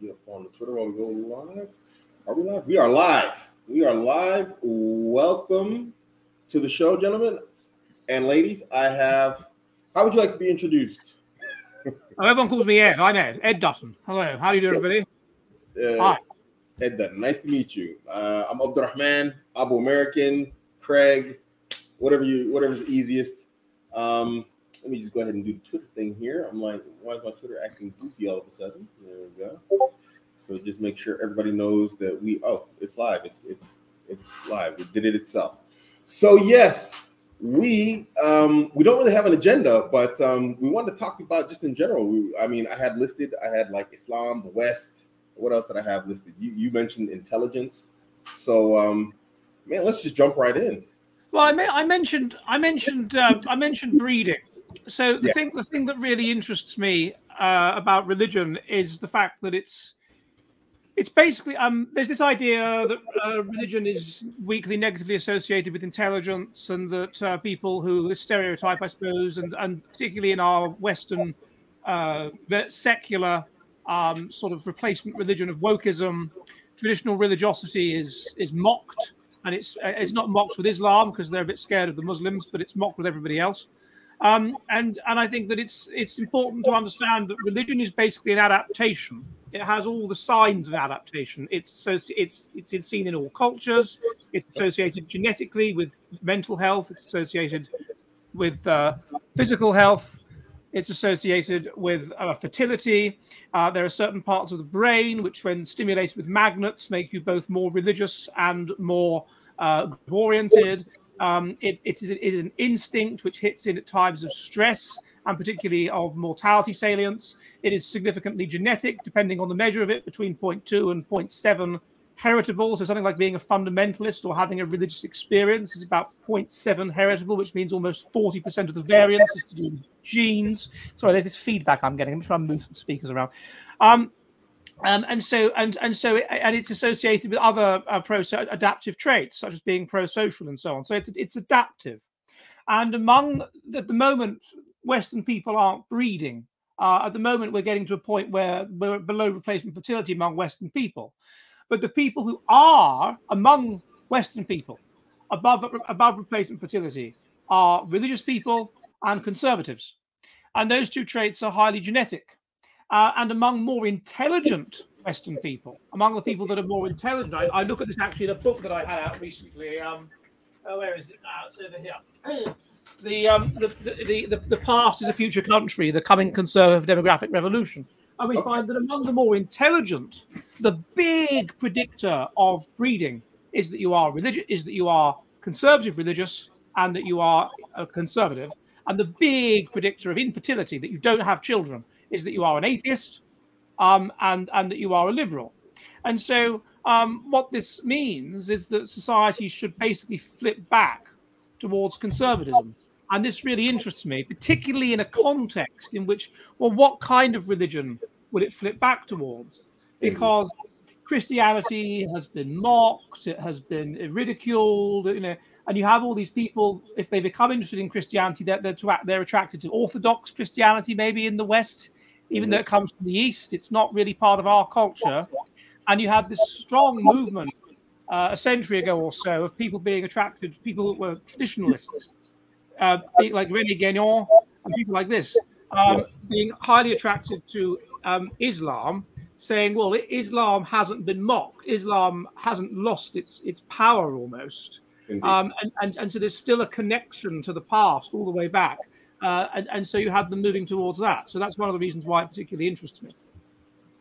get up on the Twitter while we go live. Are we live? We are live. We are live. Welcome to the show, gentlemen and ladies. I have. How would you like to be introduced? Oh, everyone calls me Ed. I'm Ed. Ed Dutton. Hello. How do you do, everybody? Uh, Hi. Ed Dutton. Nice to meet you. Uh, I'm Abdurrahman, Abu American, Craig, whatever you, whatever's easiest. Um, let me just go ahead and do the Twitter thing here. I'm like, why is my Twitter acting goofy all of a sudden? There we go. So just make sure everybody knows that we. Oh, it's live. It's it's it's live. It did it itself. So yes, we um we don't really have an agenda, but um we wanted to talk about just in general. We, I mean, I had listed. I had like Islam, the West. What else did I have listed? You you mentioned intelligence. So um, man, let's just jump right in. Well, I, me- I mentioned I mentioned uh, I mentioned breeding. So the Yeah. thing the thing that really interests me uh, about religion is the fact that it's it's basically um there's this idea that uh, religion is weakly negatively associated with intelligence and that uh, people who this stereotype i suppose and and particularly in our western uh secular um sort of replacement religion of wokeism traditional religiosity is is mocked and it's it's not mocked with islam because they're a bit scared of the muslims but it's mocked with everybody else um, and and I think that it's it's important to understand that religion is basically an adaptation. It has all the signs of adaptation. It's it's it's seen in all cultures. It's associated genetically with mental health. It's associated with uh, physical health. It's associated with uh, fertility. Uh, there are certain parts of the brain which, when stimulated with magnets, make you both more religious and more uh, oriented. Um, it, it, is, it is an instinct which hits in at times of stress and particularly of mortality salience. It is significantly genetic, depending on the measure of it, between 0.2 and 0.7 heritable. So something like being a fundamentalist or having a religious experience is about 0.7 heritable, which means almost 40% of the variance is to do with genes. Sorry, there's this feedback I'm getting. I'm trying to move some speakers around. Um, um, and so and and so it, and it's associated with other uh, pro adaptive traits such as being pro-social and so on. So it's it's adaptive, and among at the moment Western people aren't breeding. Uh, at the moment, we're getting to a point where we're below replacement fertility among Western people, but the people who are among Western people above above replacement fertility are religious people and conservatives, and those two traits are highly genetic uh, and among more intelligent Western people, among the people that are more intelligent. I, I look at this actually in a book that I had out recently. Um, oh, where is it now? It's over here. The, um, the, the, the, the past is a future country, the coming conservative demographic revolution. And we find that among the more intelligent, the big predictor of breeding is that you are religious, is that you are conservative religious, and that you are a conservative. And the big predictor of infertility, that you don't have children, is that you are an atheist um, and, and that you are a liberal. And so, um, what this means is that society should basically flip back towards conservatism. And this really interests me, particularly in a context in which, well, what kind of religion will it flip back towards? Because Christianity has been mocked, it has been ridiculed, you know, and you have all these people, if they become interested in Christianity, they're, they're, they're attracted to Orthodox Christianity, maybe in the West, even though it comes from the East, it's not really part of our culture. And you had this strong movement uh, a century ago or so of people being attracted, people that were traditionalists, uh, like René Guénon and people like this, um, being highly attracted to um, Islam, saying, well, Islam hasn't been mocked, Islam hasn't lost its its power almost. Um, and, and, and so there's still a connection to the past all the way back. Uh, and, and so you have them moving towards that. So that's one of the reasons why it particularly interests me.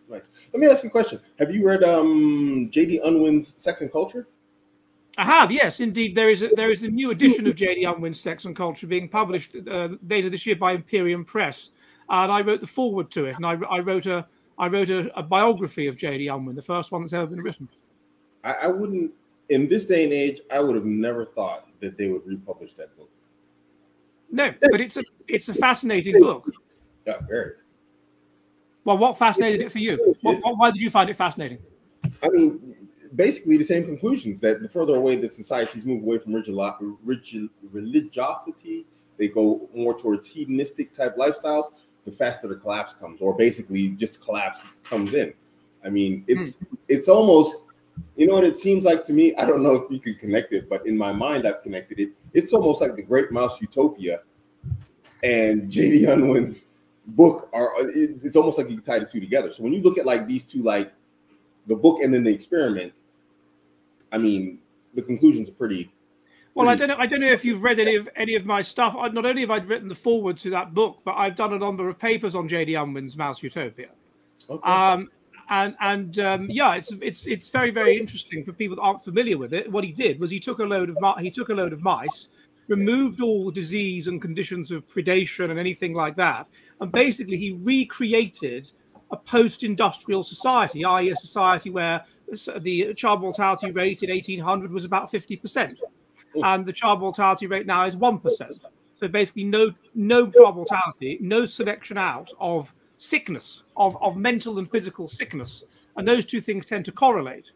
Nice. Let me ask you a question. Have you read um, J.D. Unwin's Sex and Culture? I have, yes, indeed. There is a, there is a new edition of J.D. Unwin's Sex and Culture being published uh, later this year by Imperium Press, and I wrote the forward to it, and I, I wrote a I wrote a, a biography of J.D. Unwin, the first one that's ever been written. I, I wouldn't, in this day and age, I would have never thought that they would republish that book. No, but it's a it's a fascinating book. Yeah, very. Well, what fascinated it for you? What, what, why did you find it fascinating? I mean, basically the same conclusions that the further away that societies move away from rigid, rigid, religiosity, they go more towards hedonistic type lifestyles, the faster the collapse comes, or basically just collapse comes in. I mean, it's mm. it's almost you know what it seems like to me. I don't know if you can connect it, but in my mind, I've connected it. It's almost like the Great Mouse Utopia and J.D. Unwin's book are. It's almost like you tie the two together. So when you look at like these two, like the book and then the experiment, I mean, the conclusions are pretty well, I don't know. I don't know if you've read any of any of my stuff. I, not only have I written the forward to that book, but I've done a number of papers on J.D. Unwin's Mouse Utopia. Okay. Um, and and um, yeah, it's it's it's very very interesting for people that aren't familiar with it. What he did was he took a load of he took a load of mice, removed all the disease and conditions of predation and anything like that, and basically he recreated a post-industrial society, i.e., a society where the child mortality rate in 1800 was about 50 percent and the child mortality rate now is one percent. So basically, no no child mortality, no selection out of sickness, of, of mental and physical sickness, and those two things tend to correlate.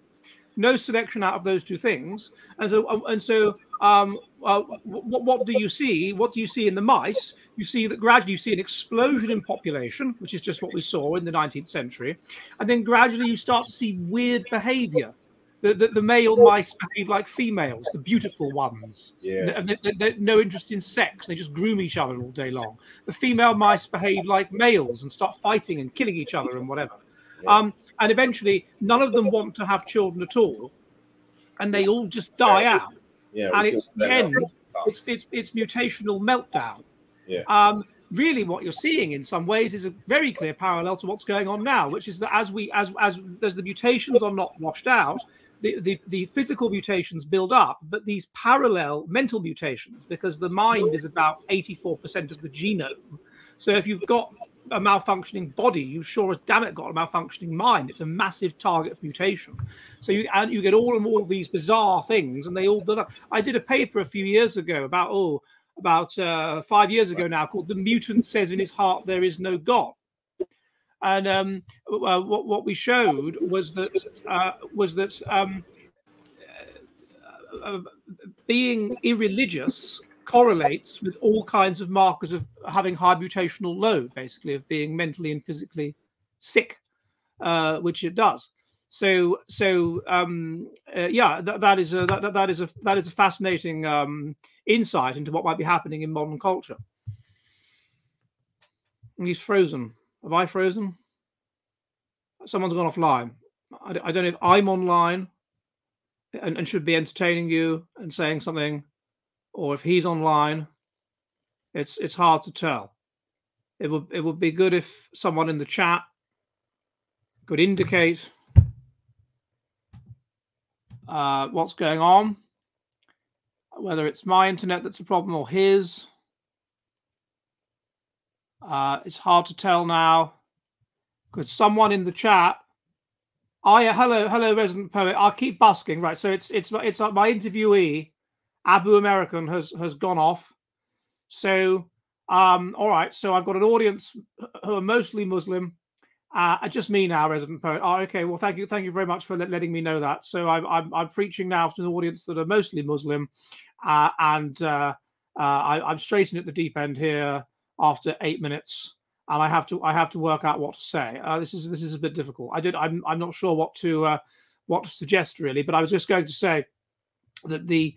No selection out of those two things, and so uh, and so. Um, uh, what, what do you see? What do you see in the mice? You see that gradually you see an explosion in population, which is just what we saw in the 19th century, and then gradually you start to see weird behavior the, the, the, male mice behave like females, the beautiful ones. Yeah. And they, they, no interest in sex. They just groom each other all day long. The female mice behave like males and start fighting and killing each other and whatever. Yeah. Um, and eventually, none of them want to have children at all, and they all just die yeah. out. Yeah. And it's the end. It's, it's it's mutational meltdown. Yeah. Um, really what you're seeing in some ways is a very clear parallel to what's going on now which is that as we as as as the mutations are not washed out the, the, physical mutations build up, but these parallel mental mutations, because the mind is about 84% of the genome. So if you've got a malfunctioning body, you sure as damn it got a malfunctioning mind. It's a massive target of mutation. So you and you get all and all these bizarre things, and they all build up. I did a paper a few years ago about oh about uh, five years ago now called "The Mutant Says in His Heart There Is No God." And um, uh, what what we showed was that uh, was that um, uh, uh, being irreligious correlates with all kinds of markers of having high mutational load, basically of being mentally and physically sick, uh, which it does. So, so um, yeah, that, that is a that, that is a that is a fascinating um, insight into what might be happening in modern culture. He's frozen. Have I frozen? Someone's gone offline. I, don't know if I'm online and, and should be entertaining you and saying something, or if he's online. It's it's hard to tell. It would it would be good if someone in the chat could indicate uh, what's going on, whether it's my internet that's a problem or his. Uh, it's hard to tell now because someone in the chat. Oh yeah, hello, hello, resident poet. I'll keep busking. Right, so it's it's it's like my interviewee, Abu American has has gone off. So um, all right, so I've got an audience who are mostly Muslim. Uh, just me now, resident poet. Oh, okay. Well, thank you, thank you very much for letting me know that. So I'm I'm, I'm preaching now to an audience that are mostly Muslim, uh, and uh, uh I, I'm straight in at the deep end here after eight minutes, and I have to I have to work out what to say. Uh, this is this is a bit difficult. I did I'm I'm not sure what to uh, what to suggest really, but I was just going to say that the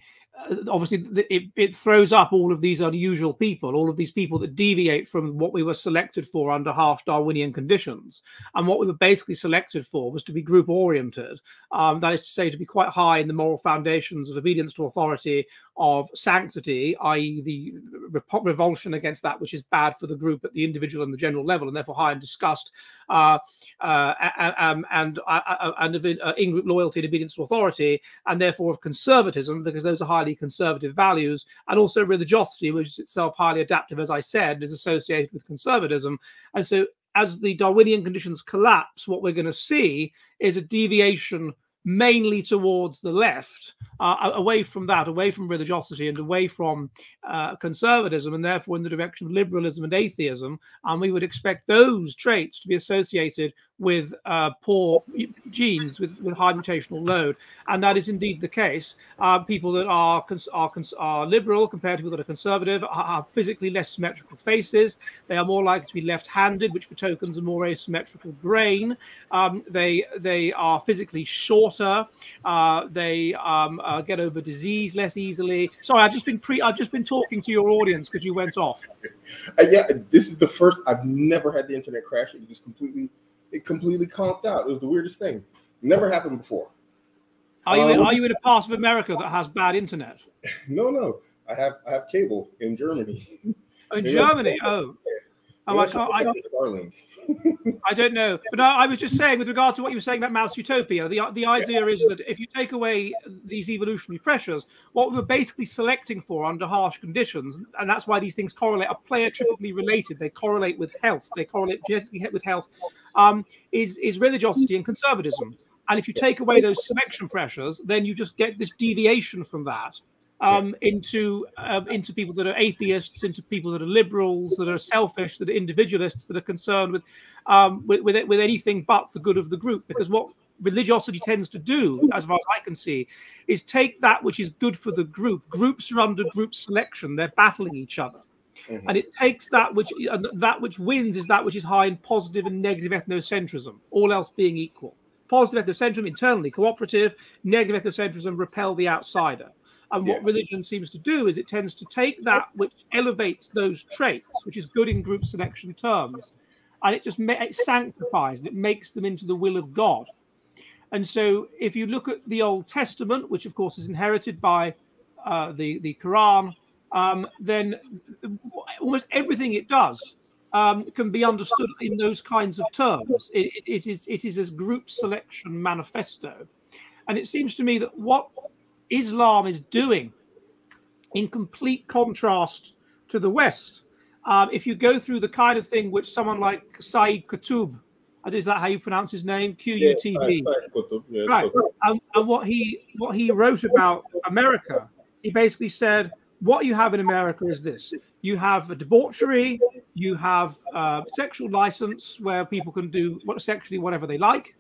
uh, obviously it, it throws up all of these unusual people, all of these people that deviate from what we were selected for under harsh Darwinian conditions. And what we were basically selected for was to be group oriented. Um, that is to say, to be quite high in the moral foundations of obedience to authority, of sanctity, i.e., the revulsion against that which is bad for the group at the individual and the general level, and therefore high in disgust, uh, uh, um, and uh, uh and of uh, in-group loyalty and obedience to authority, and therefore of conservatism, because those are highly conservative values, and also religiosity, which is itself highly adaptive, as I said, is associated with conservatism, and so as the Darwinian conditions collapse, what we're going to see is a deviation mainly towards the left, uh, away from that, away from religiosity, and away from uh, conservatism, and therefore in the direction of liberalism and atheism. And we would expect those traits to be associated with uh, poor genes, with, with high mutational load, and that is indeed the case. Uh, people that are are, are liberal compared to people that are conservative have physically less symmetrical faces. They are more likely to be left-handed, which betokens a more asymmetrical brain. Um, they they are physically shorter. Uh, they um, uh, get over disease less easily. Sorry, I've just been pre. I've just been talking to your audience because you went off. Uh, yeah, this is the first. I've never had the internet crash. It just completely it completely conked out. It was the weirdest thing. Never happened before. Are you um, are you in a part of America that has bad internet? No, no. I have I have cable in Germany. Oh, in Germany, oh. Oh, I can't. I, I don't know, but I, I, was just saying, with regard to what you were saying about mouse utopia, the the idea is that if you take away these evolutionary pressures, what we are basically selecting for under harsh conditions, and that's why these things correlate, are pleiotropically related. They correlate with health. They correlate genetically with health. Um, is is religiosity and conservatism. And if you take away those selection pressures, then you just get this deviation from that um, into um, into people that are atheists, into people that are liberals, that are selfish, that are individualists, that are concerned with um, with, with, with anything but the good of the group. Because what religiosity tends to do, as far as I can see, is take that which is good for the group. Groups are under group selection; they're battling each other. Mm-hmm. And it takes that which uh, that which wins is that which is high in positive and negative ethnocentrism, all else being equal. Positive ethnocentrism internally cooperative, negative ethnocentrism repel the outsider. And what yeah. religion seems to do is it tends to take that which elevates those traits, which is good in group selection terms, and it just ma- it sanctifies, it makes them into the will of God. And so, if you look at the Old Testament, which of course is inherited by uh, the the Quran, um, then almost everything it does um, can be understood in those kinds of terms. It, it, it is it is a group selection manifesto, and it seems to me that what Islam is doing in complete contrast to the West. Um, if you go through the kind of thing which someone like Saeed Qutb, is that how you pronounce his name? Q U T B. Right. And, and what he what he wrote about America, he basically said, what you have in America is this: you have a debauchery, you have uh, sexual license where people can do what sexually whatever they like,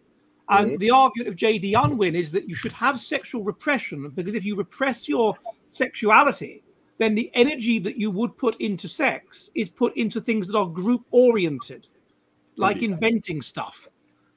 and the argument of J.D. Unwin is that you should have sexual repression because if you repress your sexuality, then the energy that you would put into sex is put into things that are group oriented, like inventing stuff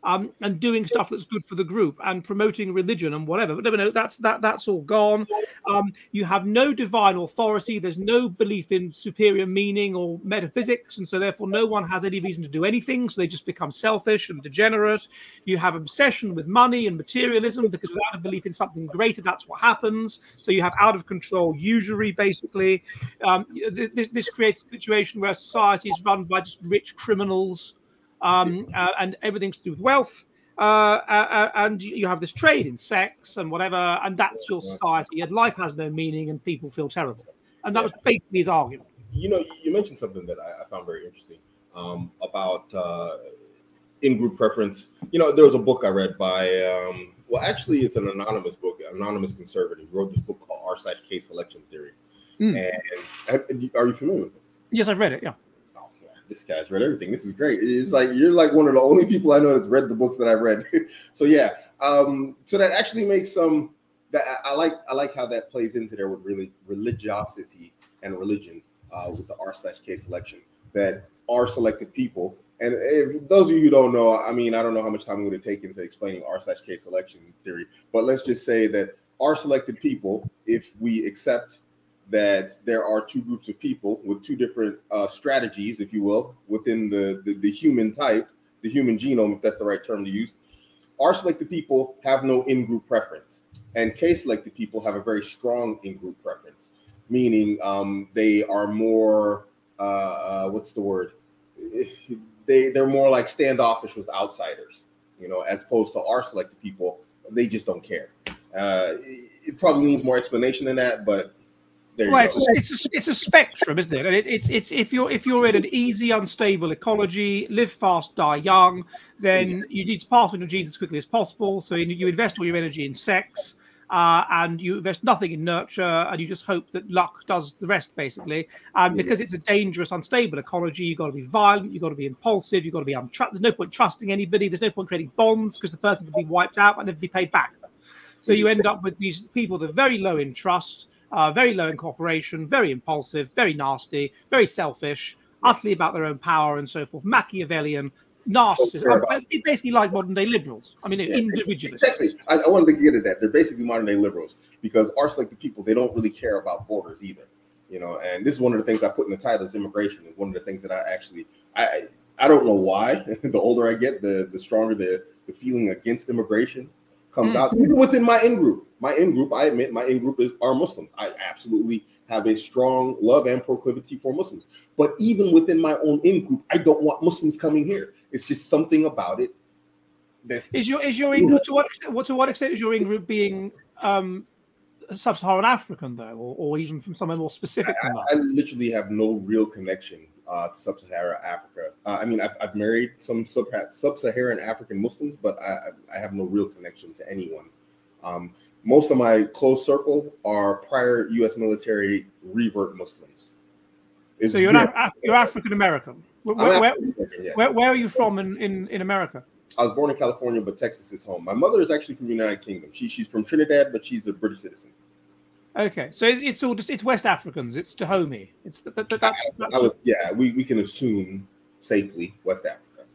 um, and doing stuff that's good for the group and promoting religion and whatever. But no, no, that's that that's all gone. Um, you have no divine authority. There's no belief in superior meaning or metaphysics, and so therefore no one has any reason to do anything. So they just become selfish and degenerate. You have obsession with money and materialism because without a belief in something greater, that's what happens. So you have out of control usury, basically. Um, this, this creates a situation where society is run by just rich criminals um, uh, and everything's to do with wealth. Uh, uh, uh, and you have this trade in sex and whatever, and that's your society. And life has no meaning, and people feel terrible. And that was basically his argument. You know, you mentioned something that I, I found very interesting um, about uh, in-group preference. You know, there was a book I read by, um, well, actually, it's an anonymous book, anonymous conservative wrote this book called R slash K Selection Theory. Mm. And are you familiar with it? Yes, I've read it. Yeah this guy's read everything. This is great. It's like you're like one of the only people I know that's read the books that I've read. so yeah, um, so that actually makes some that I, I, like. I like how that plays into there with really religiosity and religion uh, with the R slash K selection that are selected people. And if those of you who don't know, I mean, I don't know how much time it would have taken to explaining R slash K selection theory, but let's just say that R selected people, if we accept that there are two groups of people with two different uh, strategies, if you will, within the, the, the human type, the human genome, if that's the right term to use. R selected people have no in group preference, and K selected people have a very strong in group preference, meaning um, they are more, uh, uh, what's the word? They, they're more like standoffish with outsiders, you know, as opposed to R selected people, they just don't care. Uh, it probably needs more explanation than that, but Well, it's a, it's a it's a spectrum, isn't it? And it, it's it's if you're if you're in an easy, unstable ecology, live fast, die young, then you need to pass on your genes as quickly as possible. So you, you invest all your energy in sex, uh, and you invest nothing in nurture, and you just hope that luck does the rest, basically. And because it's a dangerous, unstable ecology, you've got to be violent, you've got to be impulsive, you've got to be untrust. There's no point trusting anybody. There's no point creating bonds because the person can be wiped out and never be paid back. So you end up with these people that are very low in trust, uh, very low in cooperation, very impulsive, very nasty, very selfish, utterly about their own power and so forth, Machiavellian, narcissist. fair. Uh, basically like modern day liberals. I mean, Yeah, individualists. Exactly. I, I wanted to get at that. They're basically modern day liberals because our selected people, they don't really care about borders either. You know, and this is one of the things I put in the title is immigration. Is one of the things that I actually I I- I don't know why. the older I get, the the stronger the the feeling against immigration comes Mm. out. Even within my in group, my in group, I admit my in group is are Muslims. I absolutely have a strong love and proclivity for Muslims. But even within my own in group, I don't want Muslims coming here. It's just something about it that Is your is your in group to what extent, what to what extent is your in group being um, sub-Saharan African though, or, or even from somewhere more specific than that? I literally have no real connection uh, to sub-Saharan Africa. Uh, I mean, I've, I've married some sub- sub-Saharan African Muslims, but I, I have no real connection to anyone. Um, most of my close circle are prior U.S. military revert Muslims. It's So you're an, very- Af- Af- you're African American. Where, where, where, African American, yes. where, where are you from in, in, in America? I was born in California, but Texas is home. My mother is actually from the United Kingdom. She, she's from Trinidad, but she's a British citizen. Okay, so it's, it's all just it's West Africans. It's Dahomey. It's that, that, that's, that's I would, yeah, we, we can assume safely West Africa.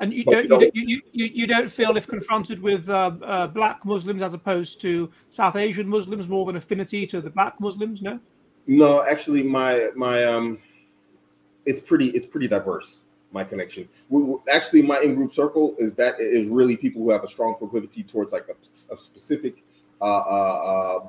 and you don't, don't- you, you, you, you don't feel if confronted with uh, uh, black Muslims as opposed to South Asian Muslims more of an affinity to the black Muslims. No. No, actually, my my um, it's pretty it's pretty diverse. My connection, we, actually, my in group circle is that is really people who have a strong proclivity towards like a, a specific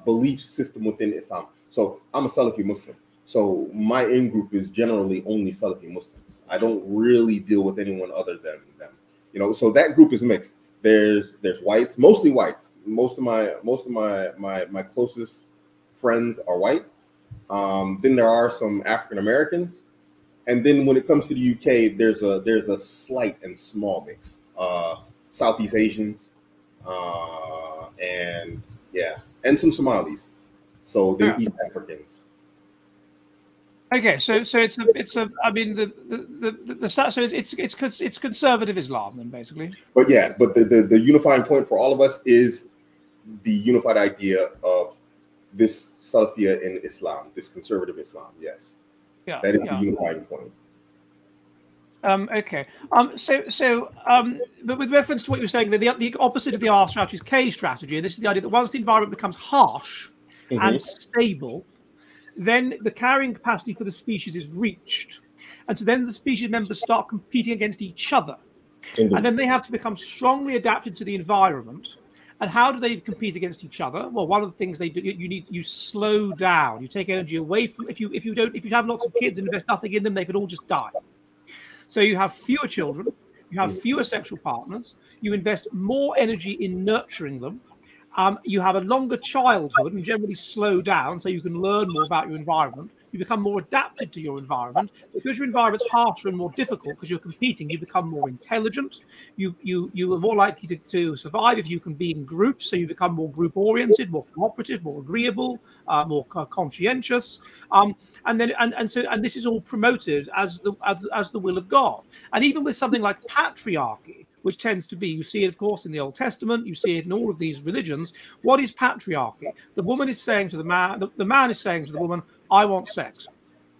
belief system within Islam. So I'm a Salafi Muslim. So my in group is generally only Salafi Muslims. I don't really deal with anyone other than them. You know, so that group is mixed. There's there's whites, mostly whites. Most of my most of my my my closest friends are white. Um, then there are some African Americans, and then when it comes to the UK, there's a there's a slight and small mix. Uh, Southeast Asians, uh, and yeah, and some Somalis. So they're Yeah. East Africans. Okay, so so it's a it's a I mean the the the, the, so it's it's it's it's conservative Islam then basically. But yeah, but the, the the unifying point for all of us is the unified idea of this Salafia in Islam, this conservative Islam. Yes, Yeah. that is yeah. the unifying point. Um, okay. Um, so, so, um, but with reference to what you were saying, the, the opposite of the R strategy is K strategy. And this is the idea that once the environment becomes harsh Mhm. and stable, then the carrying capacity for the species is reached. And so then the species members start competing against each other. Indeed. And then they have to become strongly adapted to the environment. And how do they compete against each other? Well, one of the things they do, you need you slow down. You take energy away from if you if you don't if you have lots of kids and invest nothing in them, they could all just die. So you have fewer children, you have fewer sexual partners, you invest more energy in nurturing them. Um, you have a longer childhood and generally slow down so you can learn more about your environment. You become more adapted to your environment because your environment's harsher and more difficult because you're competing. You become more intelligent. You you you are more likely to, to survive if you can be in groups. So you become more group oriented, more cooperative, more agreeable, uh, more conscientious. Um, and then and, and so and this is all promoted as the as, as the will of God. And even with something like patriarchy, which tends to be, you see it, of course, in the Old Testament, you see it in all of these religions. What is patriarchy? The woman is saying to the man, the, the man is saying to the woman, I want sex.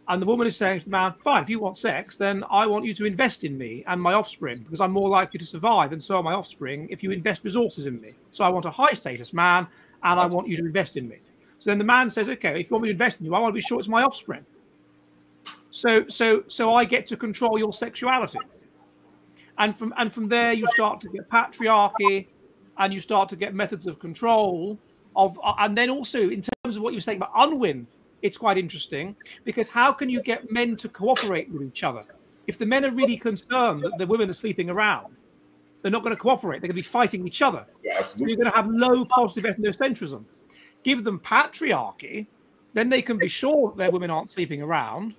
And the woman is saying to the man, fine, if you want sex, then I want you to invest in me and my offspring because I'm more likely to survive and so are my offspring if you invest resources in me. So I want a high status man and I want you to invest in me. So then the man says, okay, if you want me to invest in you, I want to be sure it's my offspring. So so so I get to control your sexuality. And from and from there you start to get patriarchy and you start to get methods of control of and then also in terms of what you were saying about unwin, it's quite interesting because how can you get men to cooperate with each other? If the men are really concerned that the women are sleeping around, they're not going to cooperate. They're going to be fighting each other. Yeah, So you're going to have low positive ethnocentrism. Give them patriarchy, then they can be sure that their women aren't sleeping around,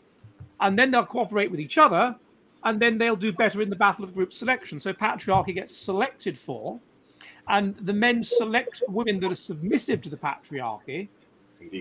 and then they'll cooperate with each other, and then they'll do better in the battle of group selection. So patriarchy gets selected for, and the men select women that are submissive to the patriarchy.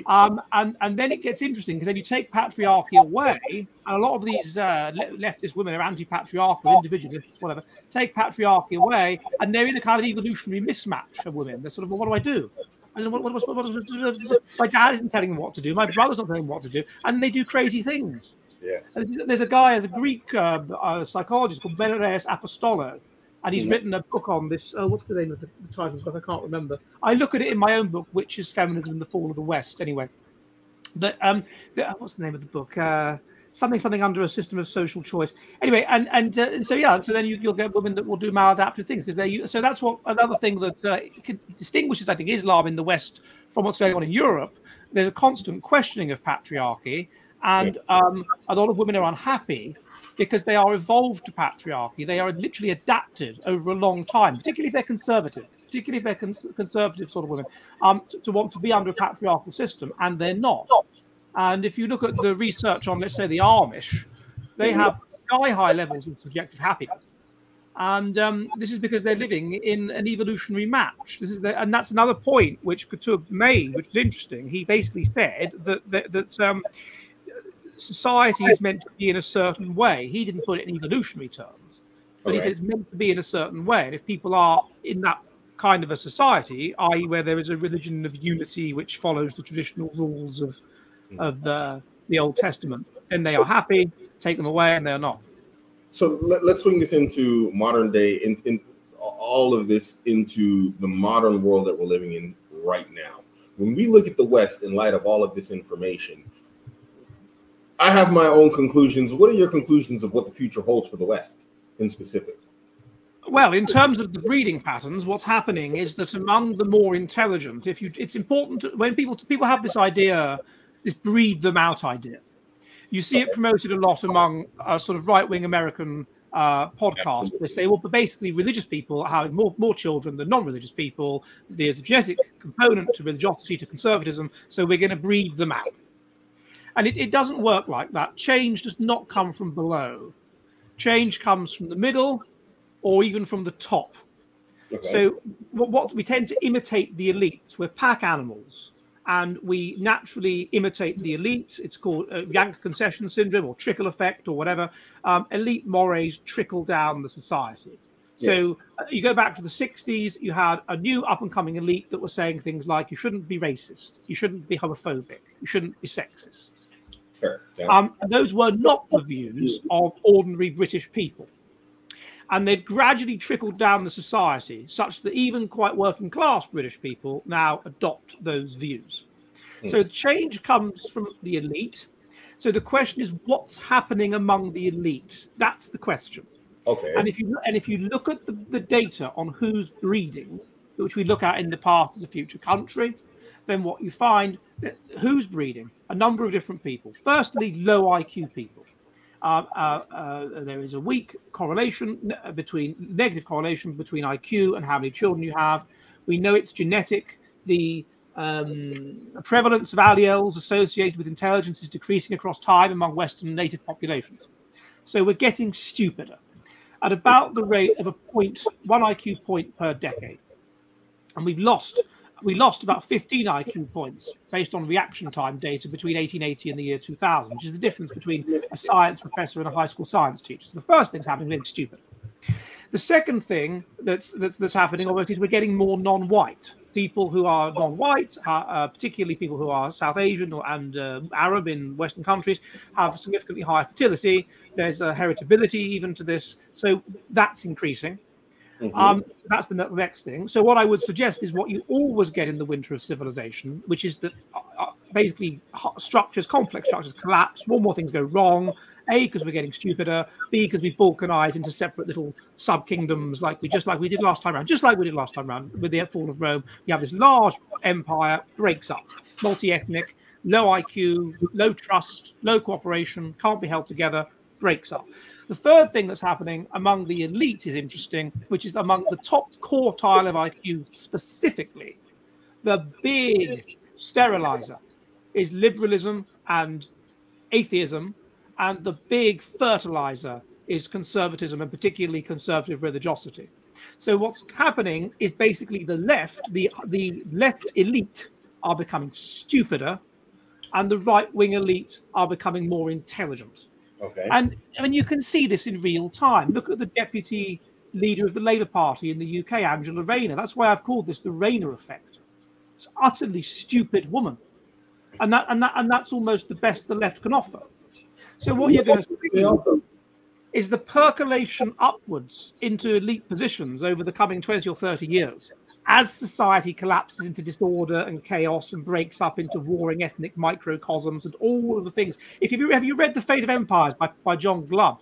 Um, and, and then it gets interesting because then you take patriarchy away, and a lot of these uh, leftist women are anti patriarchal, individualists, whatever, take patriarchy away, and they're in a kind of evolutionary mismatch of women. They're sort of, well, what do I do? And what, what, what, my dad isn't telling them what to do. My brother's not telling them what to do, and they do crazy things. Yes. And there's a guy, there's a Greek uh, uh, psychologist called Menelaos Apostolou, and he's mm-hmm. written a book on this. Oh, what's the name of the, the title book? I can't remember. I look at it in my own book, which is Feminism and the Fall of the West. Anyway, but um, the, what's the name of the book? Uh, something something under a system of social choice. Anyway, and and uh, so yeah, so then you, will get women that will do maladaptive things because they. So that's what another thing that uh, distinguishes, I think, Islam in the West from what's going on in Europe. There's a constant questioning of patriarchy, and um, a lot of women are unhappy because they are evolved to patriarchy. They are literally adapted over a long time, particularly if they're conservative, particularly if they're cons- conservative sort of women, um, to, to want to be under a patriarchal system, and they're not. And if you look at the research on, let's say, the Amish, they have sky high levels of subjective happiness. And um, this is because they're living in an evolutionary match. This is the, and that's another point which Qutb made, which is interesting. He basically said that that, that um, society is meant to be in a certain way. He didn't put it in evolutionary terms, but he said it's meant to be in a certain way. And if people are in that kind of a society, i.e., where there is a religion of unity which follows the traditional rules of hmm. of the, the Old Testament, then they are happy. Take them away, and they are not. So let, us swing this into modern day, in, in all of this into the modern world that we're living in right now. When we look at the West in light of all of this information, I have my own conclusions. What are your conclusions of what the future holds for the West in specific? Well, in terms of the breeding patterns, what's happening is that among the more intelligent, if you, it's important to, when people people have this idea this breed them out idea. You see it promoted a lot among uh, sort of right wing American uh, podcasts. They say, well, but basically, religious people are having more, more children than non religious people. There's a genetic component to religiosity, to conservatism, so we're going to breed them out. And it, it doesn't work like that. Change does not come from below, change comes from the middle or even from the top. Okay. So, what, what we tend to imitate the elites. We're pack animals and we naturally imitate the elite. It's called uh, Yank concession syndrome or trickle effect or whatever. Um, elite mores trickle down the society. So yes. uh, you go back to the 60s, you had a new up and coming elite that was saying things like you shouldn't be racist, you shouldn't be homophobic, you shouldn't be sexist. Sure. Yeah. Um, those were not the views of ordinary British people and they've gradually trickled down the society such that even quite working class British people now adopt those views. Mm. So the change comes from the elite. So the question is, what's happening among the elite? That's the question. Okay. And if you and if you look at the, the data on who's breeding, which we look at in the past as a future country, then what you find that who's breeding a number of different people. Firstly, low IQ people. Uh, uh, uh, there is a weak correlation between negative correlation between IQ and how many children you have. We know it's genetic. The um, prevalence of alleles associated with intelligence is decreasing across time among Western native populations. So we're getting stupider at about the rate of a point, one IQ point per decade. And we've lost we lost about 15 IQ points based on reaction time data between 1880 and the year 2000, which is the difference between a science professor and a high school science teacher. So the first thing's happening is stupid. The second thing that's, that's, that's happening, obviously, is we're getting more non-white people who are non-white, uh, uh, particularly people who are South Asian or, and uh, Arab in Western countries, have significantly higher fertility. There's a heritability even to this, so that's increasing. Mm-hmm. Um, so that's the next thing. So what I would suggest is what you always get in the winter of civilization, which is that uh, uh basically structures, complex structures collapse. More more things go wrong. A because we're getting stupider. B because we balkanize into separate little sub kingdoms, like we just like we did last time around. Just like we did last time around with the fall of Rome. You have this large empire breaks up, multi-ethnic, low IQ, low trust, low cooperation, can't be held together, breaks up. The third thing that's happening among the elite is interesting, which is among the top quartile of IQ specifically, the big sterilizer is liberalism and atheism, and the big fertilizer is conservatism and particularly conservative religiosity. So what's happening is basically the left, the the left elite are becoming stupider, and the right wing elite are becoming more intelligent. Okay. And I mean, you can see this in real time. Look at the deputy leader of the Labour Party in the UK, Angela Rayner. That's why I've called this the Rayner effect. It's utterly stupid woman, and that and that and that's almost the best the left can offer. So what you're going to see is the percolation upwards into elite positions over the coming 20 or 30 years as society collapses into disorder and chaos and breaks up into warring ethnic microcosms and all of the things. If you have you read The Fate of Empires by, by John Glubb?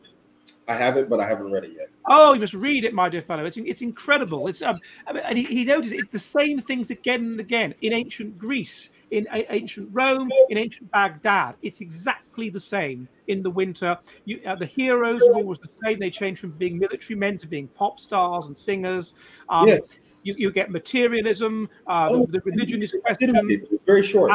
I haven't, but I haven't read it yet. Oh, you must read it, my dear fellow. It's it's incredible. It's um, and he, he noticed it's the same things again and again in ancient Greece, in ancient Rome, in ancient Baghdad. It's exactly the same in the winter. You, uh, the heroes are always the same. They change from being military men to being pop stars and singers. Um, Yeah. you, you get materialism. Uh, Oh, the, the religion is questioned. read it. It was very short.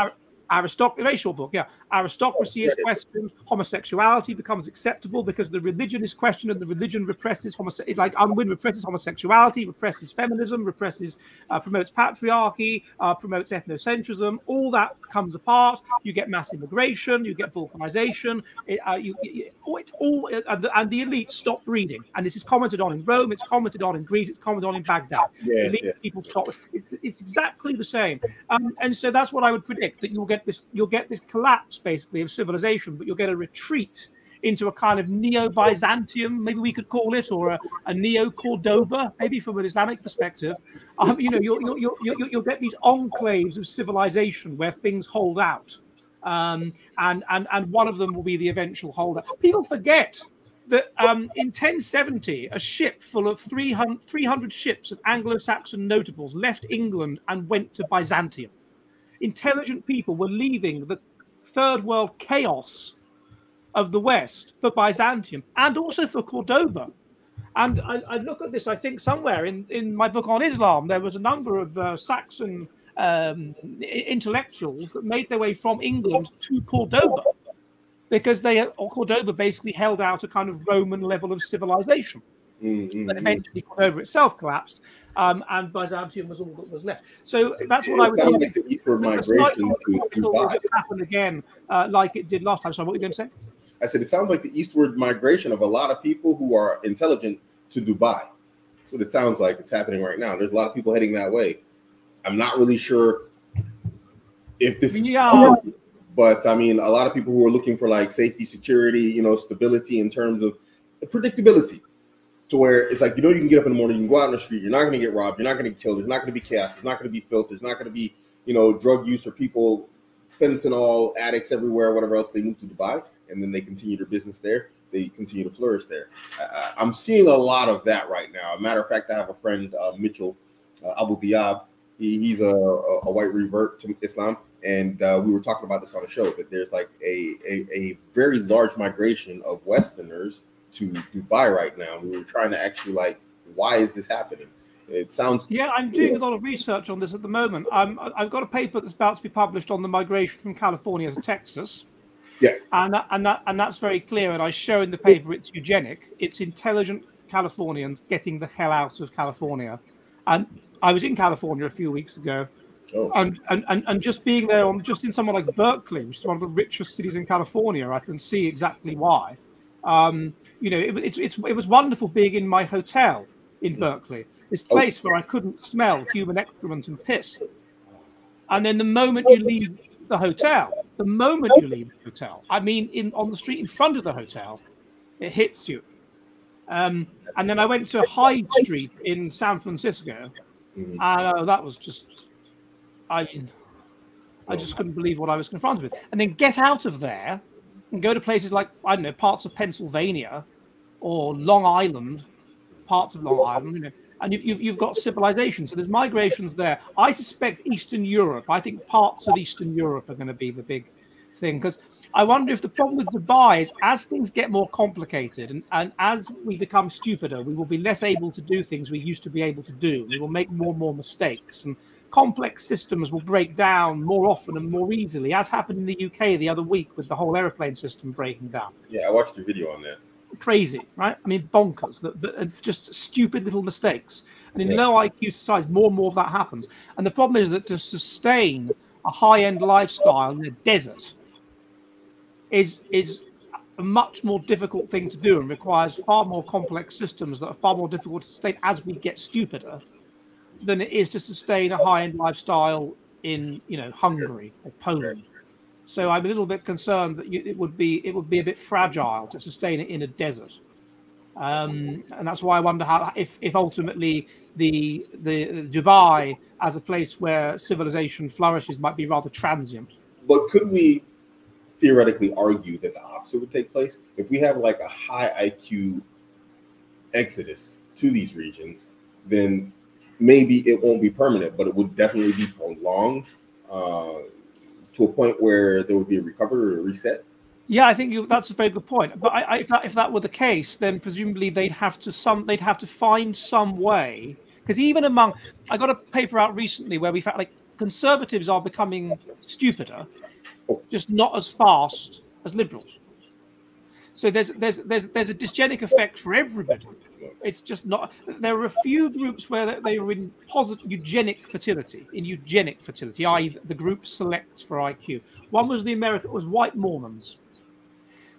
Aristocracy, racial book, yeah. Aristocracy is questioned. Homosexuality becomes acceptable because the religion is questioned, and the religion represses homosexuality. Like Unwin represses homosexuality, represses feminism, represses, uh, promotes patriarchy, uh, promotes ethnocentrism. All that comes apart. You get mass immigration. You get balkanization. It, uh, you, you, it all, uh, and, the, and the elite stop breeding. And this is commented on in Rome. It's commented on in Greece. It's commented on in Baghdad Yeah, elite yeah. people stop. It's, it's exactly the same, um, and so that's what I would predict that you'll get this you'll get this collapse basically of civilization, but you'll get a retreat into a kind of neo-Byzantium, maybe we could call it, or a, a neo-Cordoba, maybe from an Islamic perspective. Um, you know, you'll, you'll, you'll, you'll, get these enclaves of civilization where things hold out. Um, and, and, and one of them will be the eventual holder. People forget that um, in 1070, a ship full of 300, 300 ships of Anglo Saxon notables left England and went to Byzantium. Intelligent people were leaving the third world chaos of the West for Byzantium and also for Cordoba. And I, I look at this, I think somewhere in, in my book on Islam, there was a number of uh, Saxon um, intellectuals that made their way from England to Cordoba because they or Cordoba basically held out a kind of Roman level of civilization. Mm, mm, But mm. eventually, Cordoba itself collapsed, um, and Byzantium was all that was left. So that's what I It would sounds like the eastward migration to political Dubai. will happen again, uh, like it did last time. So, what were you going to say? I said it sounds like the eastward migration of a lot of people who are intelligent to Dubai. That's what it sounds like. It's happening right now. There's a lot of people heading that way. I'm not really sure if this mean, is but I mean, a lot of people who are looking for like safety, security, you know, stability in terms of predictability, to where it's like you know you can get up in the morning, you can go out in the street, you're not going to get robbed, you're not going to get killed, there's not going to be chaos, there's not going to be filth, there's not going to be you know drug use or people fentanyl addicts everywhere, whatever else. They move to Dubai and then they continue their business there. They continue to flourish there. I, I'm seeing a lot of that right now. A matter of fact, I have a friend, uh, Mitchell uh, Abu Diab. He, he's a, a, a white revert to Islam and uh, we were talking about this on the show that there's like a, a, a very large migration of Westerners to Dubai right now. We were trying to actually like, why is this happening? It sounds yeah. I'm doing a lot of research on this at the moment. I'm, I've got a paper that's about to be published on the migration from California to Texas. Yeah. and that, and that and that's very clear. And I show in the paper it's eugenic. It's intelligent Californians getting the hell out of California. And I was in California a few weeks ago, oh, and, and, and, and just being there on just in somewhere like Berkeley, which is one of the richest cities in California, I can see exactly why. Um, you know, it, it's, it's, it was wonderful being in my hotel in Berkeley, this Oh. place where I couldn't smell human excrement and piss. And then the moment you leave the hotel, the moment you leave the hotel, I mean, in on the street in front of the hotel, it hits you. Um, and then I went to Hyde Street in San Francisco, mhm. and uh, that was just, I mean, I just couldn't believe what I was confronted with. And then get out of there and go to places like, I don't know, parts of Pennsylvania or Long Island, parts of Long Island, you know, and you've, you've, you've got civilization. So there's migrations there. I suspect Eastern Europe, I think parts of Eastern Europe are going to be the big thing because I wonder if the problem with Dubai is as things get more complicated and, and as we become stupider, we will be less able to do things we used to be able to do. We will make more and more mistakes. And complex systems will break down more often and more easily, as happened in the UK the other week with the whole aeroplane system breaking down. Yeah, I watched the video on that. Crazy, right? I mean, bonkers. That, just stupid little mistakes. And in Yeah. low IQ societies, more and more of that happens. And the problem is that to sustain a high-end lifestyle in a desert is is a much more difficult thing to do and requires far more complex systems that are far more difficult to sustain as we get stupider than it is to sustain a high-end lifestyle in you know Hungary or Poland. So I'm a little bit concerned that you, it would be it would be a bit fragile to sustain it in a desert, um, and that's why I wonder how if if ultimately the the Dubai as a place where civilization flourishes might be rather transient. But could we theoretically argue that the opposite would take place if we have like a high IQ exodus to these regions? Then maybe it won't be permanent, but it would definitely be prolonged uh, to a point where there would be a recovery or a reset. Yeah, I think you, that's a very good point. But I, I, if that if that were the case, then presumably they'd have to some they'd have to find some way because even among I got a paper out recently where we found like conservatives are becoming stupider, just not as fast as liberals. So there's there's there's there's a dysgenic effect for everybody. It's just not. There are a few groups where they- were in positive eugenic fertility, in eugenic fertility, i.e., the group selects for IQ. One was the American it was white Mormons,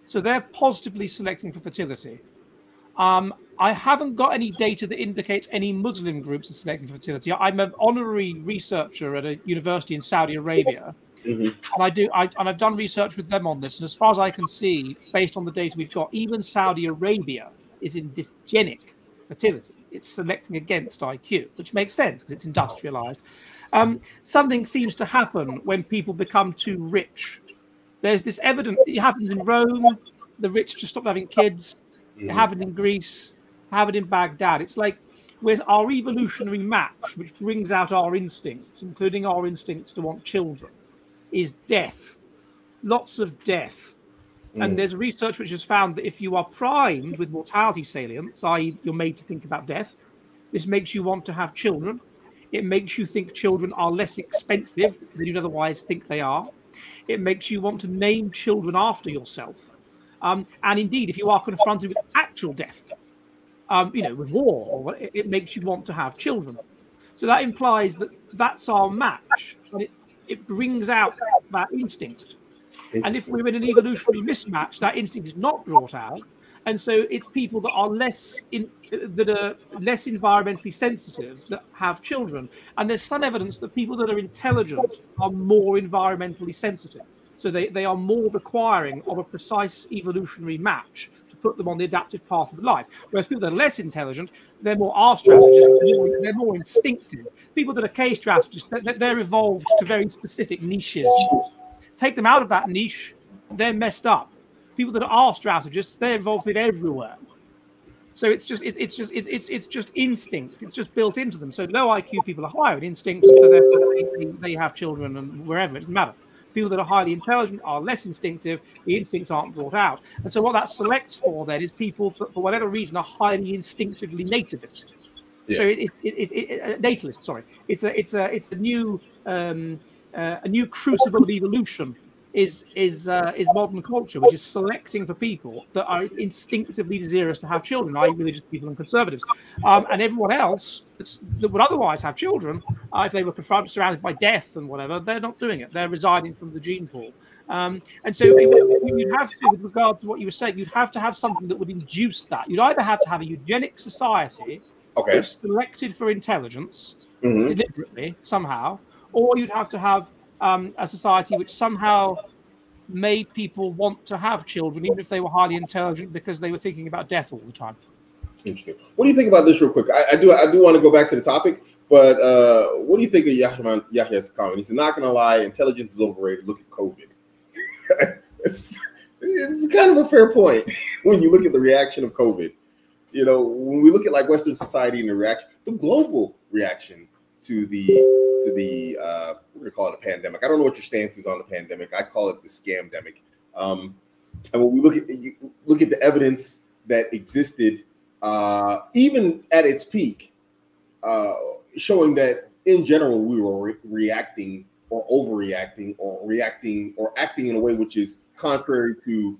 so they're positively selecting for fertility. Um, I haven't got any data that indicates any Muslim groups are selecting for fertility. I'm an honorary researcher at a university in Saudi Arabia, Mhm. and I do, I, and I've done research with them on this. And as far as I can see, based on the data we've got, even Saudi Arabia is in dysgenic fertility. It's selecting against IQ, which makes sense because it's industrialized. Um, something seems to happen when people become too rich. There's this evidence. It happens in Rome. The rich just stop having kids. It Mhm. happened in Greece. Happened in Baghdad. It's like with our evolutionary match, which brings out our instincts, including our instincts to want children, is death. Lots of death. Mm. And there's research which has found that if you are primed with mortality salience, i.e., you're made to think about death, this makes you want to have children. It makes you think children are less expensive than you'd otherwise think they are. It makes you want to name children after yourself. Um, and indeed, if you are confronted with actual death, um, you know, with war, it, it makes you want to have children. So that implies that that's our match, and it, it brings out that instinct. And if we're in an evolutionary mismatch, that instinct is not brought out, and so it's people that are less in that are less environmentally sensitive that have children. And there's some evidence that people that are intelligent are more environmentally sensitive, so they, they are more requiring of a precise evolutionary match to put them on the adaptive path of life. Whereas people that are less intelligent, they're more R strategists, they're more, instinctive. People that are K strategists, they're evolved to very specific niches take them out of that niche, they're messed up. People that are strategists, they're involved in everywhere. So it's just it, it's just it, it's it's just instinct. It's just built into them. So low IQ people are higher in instinct, so therefore they, they have children and wherever it doesn't matter. People that are highly intelligent are less instinctive. The instincts aren't brought out, and so what that selects for then is people that, for whatever reason, are highly instinctively nativist. So Yes. it, it, it, it, it, natalist, sorry, it's a it's a it's a new um, uh, a new crucible of evolution is is uh, is modern culture, which is selecting for people that are instinctively desirous to have children, i.e., religious people and conservatives, um, and everyone else that's, that would otherwise have children uh, if they were confronted surrounded by death and whatever. They're not doing it. They're residing from the gene pool. Um, and so you'd have to, with regard to what you were saying, you'd have to have something that would induce that. You'd either have to have a eugenic society Okay. selected for intelligence Mhm. deliberately somehow, or you'd have to have um, a society which somehow made people want to have children, even if they were highly intelligent, because they were thinking about death all the time. Interesting. What do you think about this, real quick? I, I do. I do want to go back to the topic, but uh, what do you think of Yahya, Yahya's comment? He's "Not gonna lie, intelligence is overrated. Look at COVID." it's it's kind of a fair point when you look at the reaction of COVID. You know, when we look at like Western society and the reaction, the global reaction to the to the uh, we're gonna call it a pandemic. I don't know what your stance is on the pandemic. I call it the scamdemic. Um, and when we look at you look at the evidence that existed uh, even at its peak, uh, showing that in general we were re- reacting or overreacting or reacting or acting in a way which is contrary to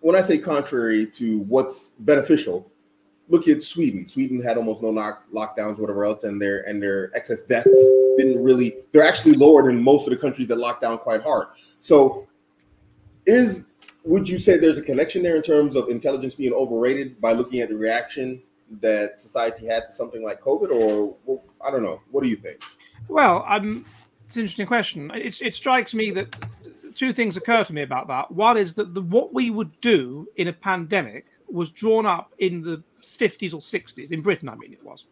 when I say contrary to what's beneficial, look at Sweden. Sweden had almost no knock, lockdowns, whatever else, and their and their excess deaths didn't really. They're actually lower than most of the countries that locked down quite hard. So, is would you say there's a connection there in terms of intelligence being overrated by looking at the reaction that society had to something like COVID, or well, I don't know. What do you think? Well, um, it's an interesting question. It, it strikes me that two things occur to me about that. One is that the, what we would do in a pandemic was drawn up in the 50s or 60s in Britain. I mean, it was.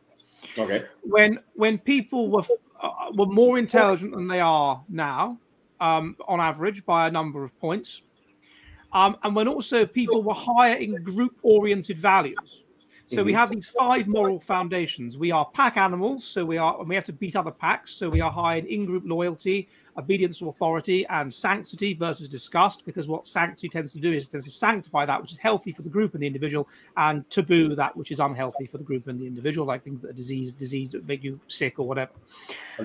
Okay. When when people were uh, were more intelligent than they are now, um, on average, by a number of points, um, and when also people were higher in group-oriented values. So mm-hmm. we have these five moral foundations. We are pack animals, so we are and we have to beat other packs. So we are high in in-group loyalty, obedience to authority, and sanctity versus disgust. Because what sanctity tends to do is tends to sanctify that which is healthy for the group and the individual, and taboo that which is unhealthy for the group and the individual, like things that are disease, disease that make you sick or whatever.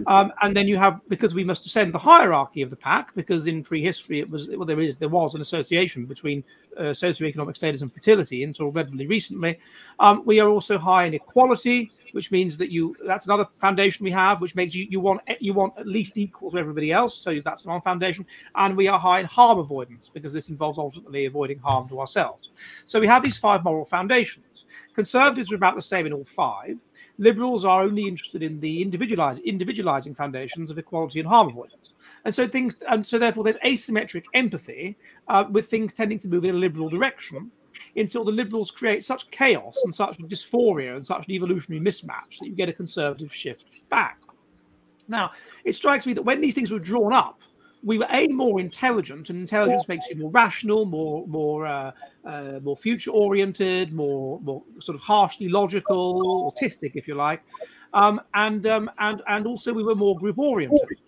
Um, and then you have because we must ascend the hierarchy of the pack, because in prehistory it was well there is there was an association between uh, socioeconomic status and fertility until relatively recently. Um, we are also high in equality, which means that you that's another foundation we have, which makes you you want you want at least equal to everybody else. So that's one foundation, and we are high in harm avoidance because this involves ultimately avoiding harm to ourselves. So we have these five moral foundations. Conservatives are about the same in all five. Liberals are only interested in the individualized, individualizing foundations of equality and harm avoidance. And so things, and so therefore there's asymmetric empathy uh, with things tending to move in a liberal direction until the liberals create such chaos and such dysphoria and such an evolutionary mismatch that you get a conservative shift back. Now, it strikes me that when these things were drawn up, we were a more intelligent, and intelligence makes you more rational, more more uh, uh, more future oriented, more more sort of harshly logical, autistic, if you like, um, and um, and and also we were more group oriented.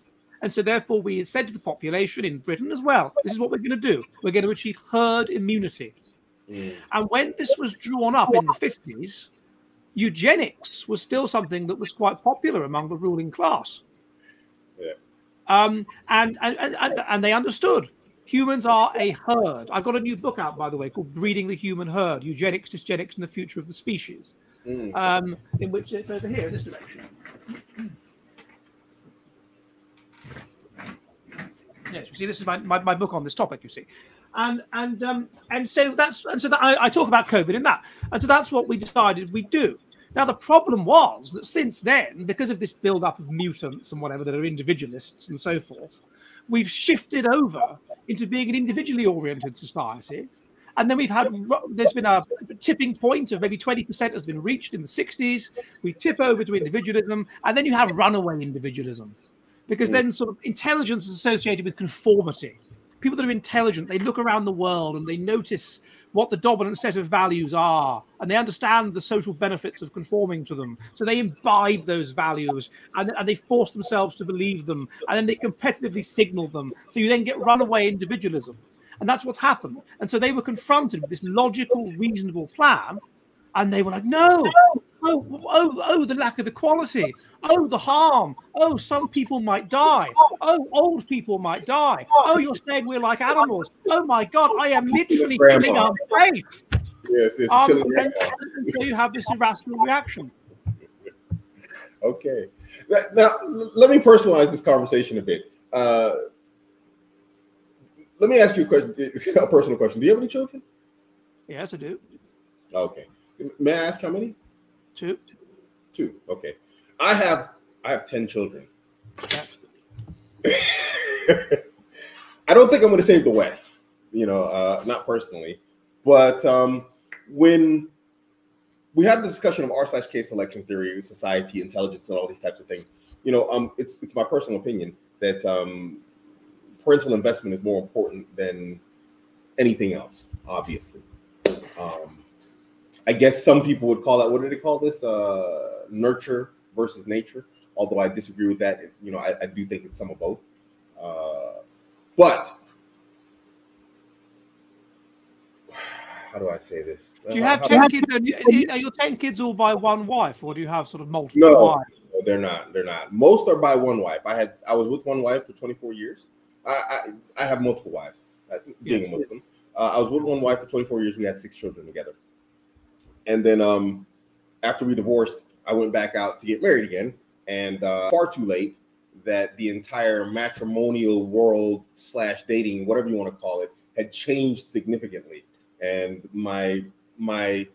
And so, therefore, we said to the population in Britain as well, this is what we're going to do. We're going to achieve herd immunity. Mm. And when this was drawn up in the 50s, eugenics was still something that was quite popular among the ruling class. Yeah. Um, and, and, and, and they understood humans are a herd. I've got a new book out, by the way, called Breeding the Human Herd Eugenics, Dysgenics, and the Future of the Species, mm. um, in which it's over here in this direction. Yes, you see, this is my, my, my book on this topic, you see and and um, and so that's and so that I, I, talk about COVID in that, and so that's what we decided we do. Now, the problem was that since then, because of this build-up of mutants and whatever that are individualists and so forth, we've shifted over into being an individually oriented society. And then we've had, there's been a tipping point of maybe 20% has been reached in the 60s. We tip over to individualism, and then you have runaway individualism because then sort of intelligence is associated with conformity. People that are intelligent, they look around the world and they notice what the dominant set of values are and they understand the social benefits of conforming to them. So they imbibe those values and, and, they force themselves to believe them and then they competitively signal them. So you then get runaway individualism and that's what's happened. And so they were confronted with this logical reasonable plan and they were like no oh, oh, oh, the lack of equality. Oh, the harm. Oh, some people might die. Oh, old people might die. Oh, you're saying we're like animals. Oh my God, I am literally killing our faith. Yes, it's um, killing and, and so you have this irrational reaction. Okay. Now, let me personalize this conversation a bit. Uh, let me ask you a question, a personal question. Do you have any children? Yes, I do. Okay. May I ask how many? Two. Two. Okay. I have I have ten children. I don't think I'm going to save the West. You know, uh, not personally, but um, when we have the discussion of R slash K selection theory, society, intelligence, and all these types of things, you know, um, it's, it's my personal opinion that um, parental investment is more important than anything else. Obviously, um, I guess some people would call that what do they call this? Uh, nurture versus nature. Although I disagree with that. You know, I, I do think it's some of both. Uh, but how do I say this? Do you have How- ten kids? Are your ten kids all by one wife, or do you have sort of multiple No. wives? No, they're not. They're not. Most are by one wife. I had I was with one wife for 24 years. I I, I have multiple wives. uh, Being a Muslim, uh, I was with one wife for 24 years. We had six children together. And then um, after we divorced, I went back out to get married again, and uh, far too late that the entire matrimonial world slash dating, whatever you want to call it, had changed significantly, and my my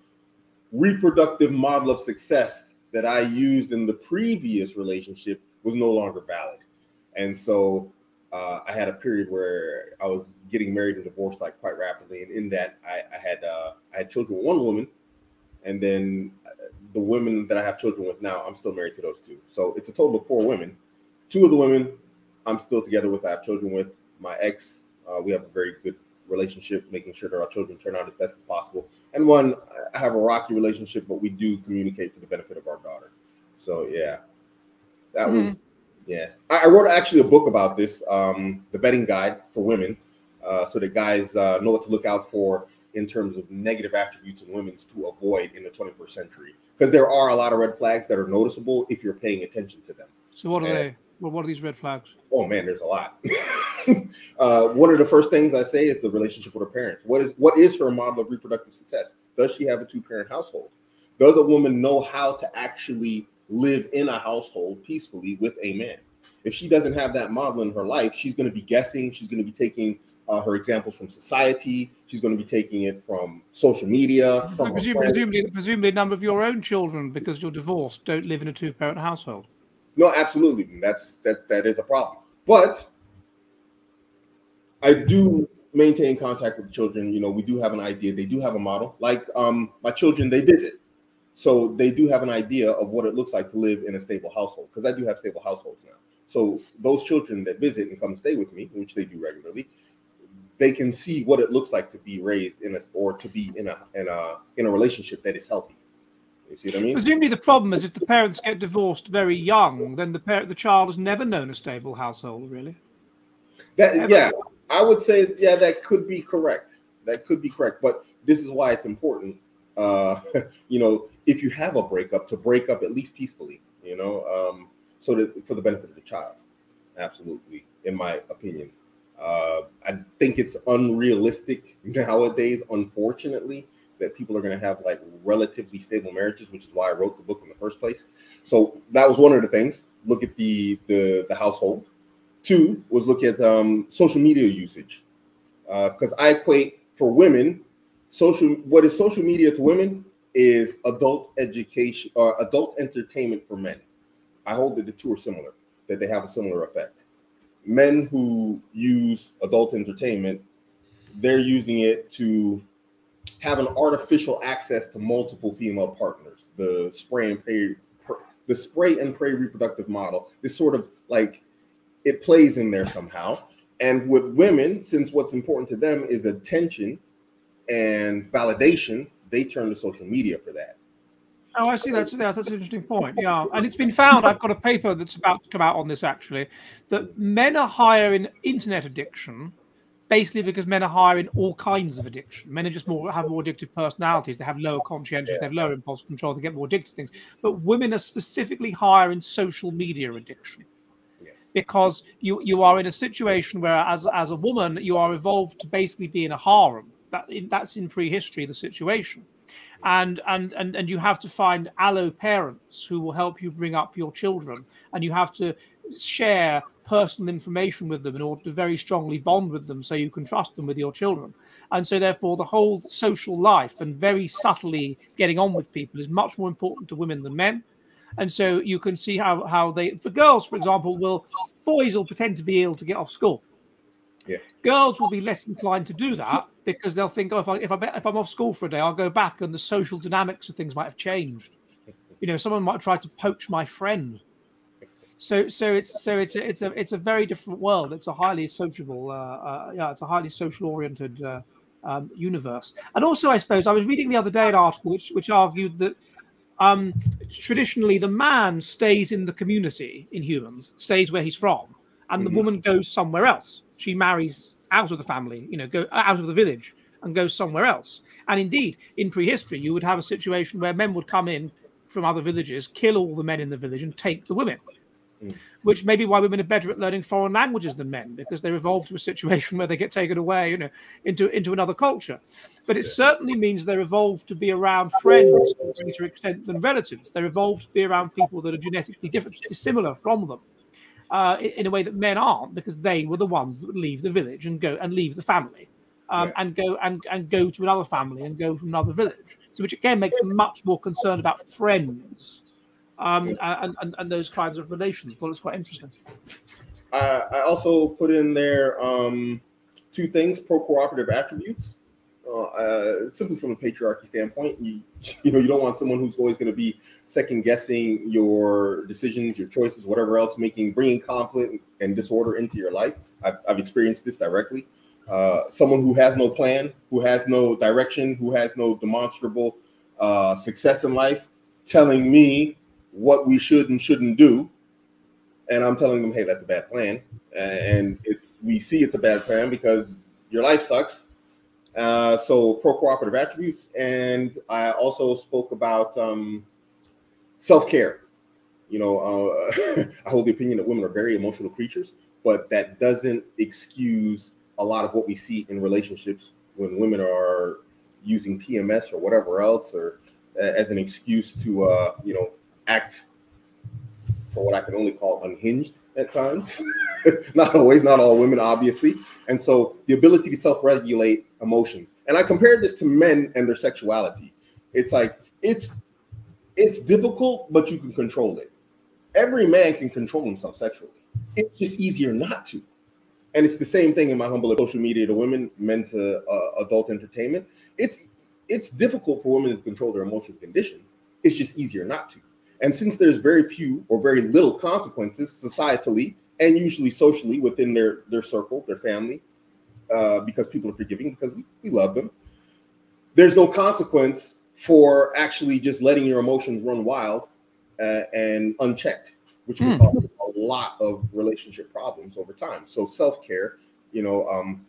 reproductive model of success that I used in the previous relationship was no longer valid. And so uh, I had a period where I was getting married and divorced like quite rapidly. And in that, I, I had uh, I had children with one woman, and then uh, the women that I have children with now, I'm still married to those two. So it's a total of four women. Two of the women I'm still together with. I have children with my ex. Uh, we have a very good relationship, making sure that our children turn out as best as possible. And one, I have a rocky relationship, but we do communicate for the benefit of our daughter. So yeah, that Mhm. was yeah. I, I wrote actually a book about this, um, the vetting guide for women, uh, so that guys uh, know what to look out for in terms of negative attributes in women to avoid in the 21st century. Because there are a lot of red flags that are noticeable if you're paying attention to them. So what are Yeah. they? Well, what are these red flags? Oh man, there's a lot. uh, one of the first things I say is the relationship with her parents. What is what is her model of reproductive success? Does she have a two parent household? Does a woman know how to actually live in a household peacefully with a man? If she doesn't have that model in her life, she's going to be guessing. She's going to be taking uh, her examples from society. She's going to be taking it from social media. From Presumably, presumably, presumably, a number of your own children, because you're divorced, don't live in a two-parent household. No, absolutely. That's that's that is a problem. But I do maintain contact with the children. You know, we do have an idea. They do have a model. Like um, my children, they visit, so they do have an idea of what it looks like to live in a stable household. Because I do have stable households now. So those children that visit and come stay with me, which they do regularly, they can see what it looks like to be raised in a or to be in a in a in a relationship that is healthy. You see what I mean? Presumably, the problem is if the parents get divorced very young, then the parent, the child has never known a stable household, really. That yeah, I would say yeah, that could be correct. That could be correct. But this is why it's important. Uh, you know, if you have a breakup, to break up at least peacefully. You know, um, so that for the benefit of the child. Absolutely, in my opinion. Uh, I think it's unrealistic nowadays, unfortunately, that people are going to have like relatively stable marriages, which is why I wrote the book in the first place. So that was one of the things. Look at the the, the household. Two was look at um, social media usage, because I equate for women, social what is social media to women is adult education or adult entertainment for men. I hold that the two are similar, that they have a similar effect. Men who use adult entertainment, they're using it to have an artificial access to multiple female partners. The spray and pray, the spray and pray reproductive model is sort of like it plays in there somehow. And with women, since what's important to them is attention and validation, they turn to social media for that. Oh, I see. That's that's, an interesting point. Yeah, and it's been found. I've got a paper that's about to come out on this actually. That men are higher in internet addiction, basically because men are higher in all kinds of addiction. Men are just more have more addictive personalities. They have lower conscientious. They have lower impulse control. They get more addicted to things. But women are specifically higher in social media addiction Yes. because you you are in a situation where as as a woman you are evolved to basically be in a harem that in, that's in prehistory the situation and and and and you have to find allo parents who will help you bring up your children. And you have to share personal information with them in order to very strongly bond with them so you can trust them with your children. And so therefore the whole social life and very subtly getting on with people is much more important to women than men. And so you can see how how they for girls for example will boys will pretend to be ill to get off school. Yeah. girls will be less inclined to do that because they'll think oh if i if, I, if i'm off school for a day i'll go back and the social dynamics of things might have changed you know someone might try to poach my friend so so it's so it's a, it's a it's a very different world it's a highly sociable uh, uh yeah it's a highly social oriented uh, um, universe and also i suppose i was reading the other day an article which which argued that um, traditionally the man stays in the community in humans, stays where he's from, and the Mhm. woman goes somewhere else. She marries out of the family, you know, go out of the village, and go somewhere else. And indeed, in prehistory, you would have a situation where men would come in from other villages, kill all the men in the village, and take the women. Mm. Which may be why women are better at learning foreign languages than men, because they're evolved to a situation where they get taken away, you know, into into another culture. But it certainly means they're evolved to be around friends to a greater extent than relatives. They're evolved to be around people that are genetically different, dissimilar from them, uh, in, in, a way that men aren't, because they were the ones that would leave the village and go and leave the family, um, yeah. and go and and go to another family and go to another village. So, which again makes them much more concerned about friends um, and, and, and those kinds of relations. But it's quite interesting. I, I also put in there um, two things: pro-cooperative attributes. Uh, uh, simply from a patriarchy standpoint, you you know you don't want someone who's always going to be second guessing your decisions, your choices, whatever else, making bringing conflict and disorder into your life. I've, I've experienced this directly. Uh, someone who has no plan, who has no direction, who has no demonstrable uh, success in life, telling me what we should and shouldn't do, and I'm telling them, hey, that's a bad plan, and it's we see it's a bad plan because your life sucks. Uh, so pro cooperative attributes, and I also spoke about um, self care. You know, uh, I hold the opinion that women are very emotional creatures, but that doesn't excuse a lot of what we see in relationships when women are using PMS or whatever else, or uh, as an excuse to, uh, you know, act for what I can only call unhinged at times. not always, not all women, obviously. And so the ability to self-regulate emotions. And I compared this to men and their sexuality. It's like it's it's difficult, but you can control it. Every man can control himself sexually. It's just easier not to and it's the same thing in my humble social media to women, men to uh, adult entertainment. It's it's difficult for women to control their emotional condition. It's just easier not to. And since there's very few or very little consequences societally and usually socially within their their circle, their family, uh, because people are forgiving because we, we love them. There's no consequence for actually just letting your emotions run wild uh, and unchecked which can mm. cause a lot of relationship problems over time. So self care, you know, um,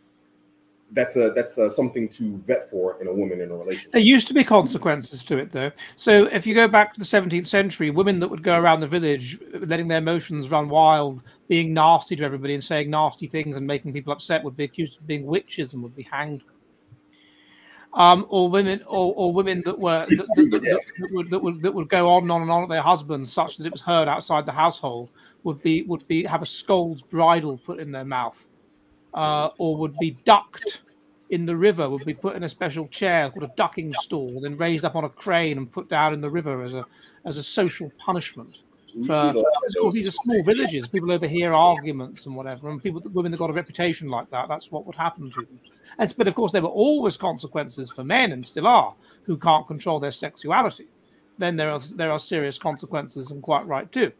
that's a that's a, something to vet for in a woman in a relationship. There used to be consequences to it, though. So if you go back to the 17th century, women that would go around the village, letting their emotions run wild, being nasty to everybody and saying nasty things and making people upset, would be accused of being witches and would be hanged um, or women or, or women that were that, that, that, would, that, would, that would go on and on and on at their husbands, such that it was heard outside the household, would be would be have a scold's bridle put in their mouth, uh, or would be ducked in the river, would be put in a special chair called a ducking stool, then raised up on a crane and put down in the river as a as a social punishment for course, these are small villages. People overhear arguments and whatever, and people, women that got a reputation like that, that's what would happen to them. And but of course, there were always consequences for men, and still are, who can't control their sexuality. Then there are there are serious consequences, and quite right too.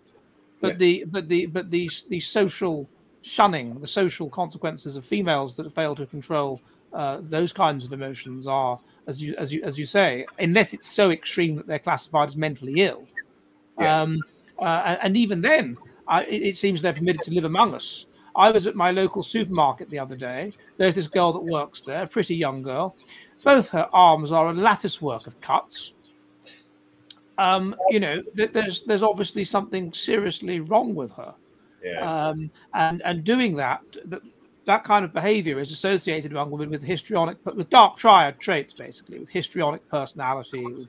But yeah. the but the but the the social shunning, the social consequences of females that fail to control uh, those kinds of emotions are, as you as you as you say, unless it's so extreme that they're classified as mentally ill. Yeah. Um, uh, and even then, I, it, seems they're permitted to live among us. I was at my local supermarket the other day. There's this girl that works there, a pretty young girl. Both her arms are a lattice work of cuts. Um, you know, there's there's obviously something seriously wrong with her. Yeah. Um, and and doing that, that that kind of behavior is associated among women with histrionic, with dark triad traits, basically, with histrionic personality, with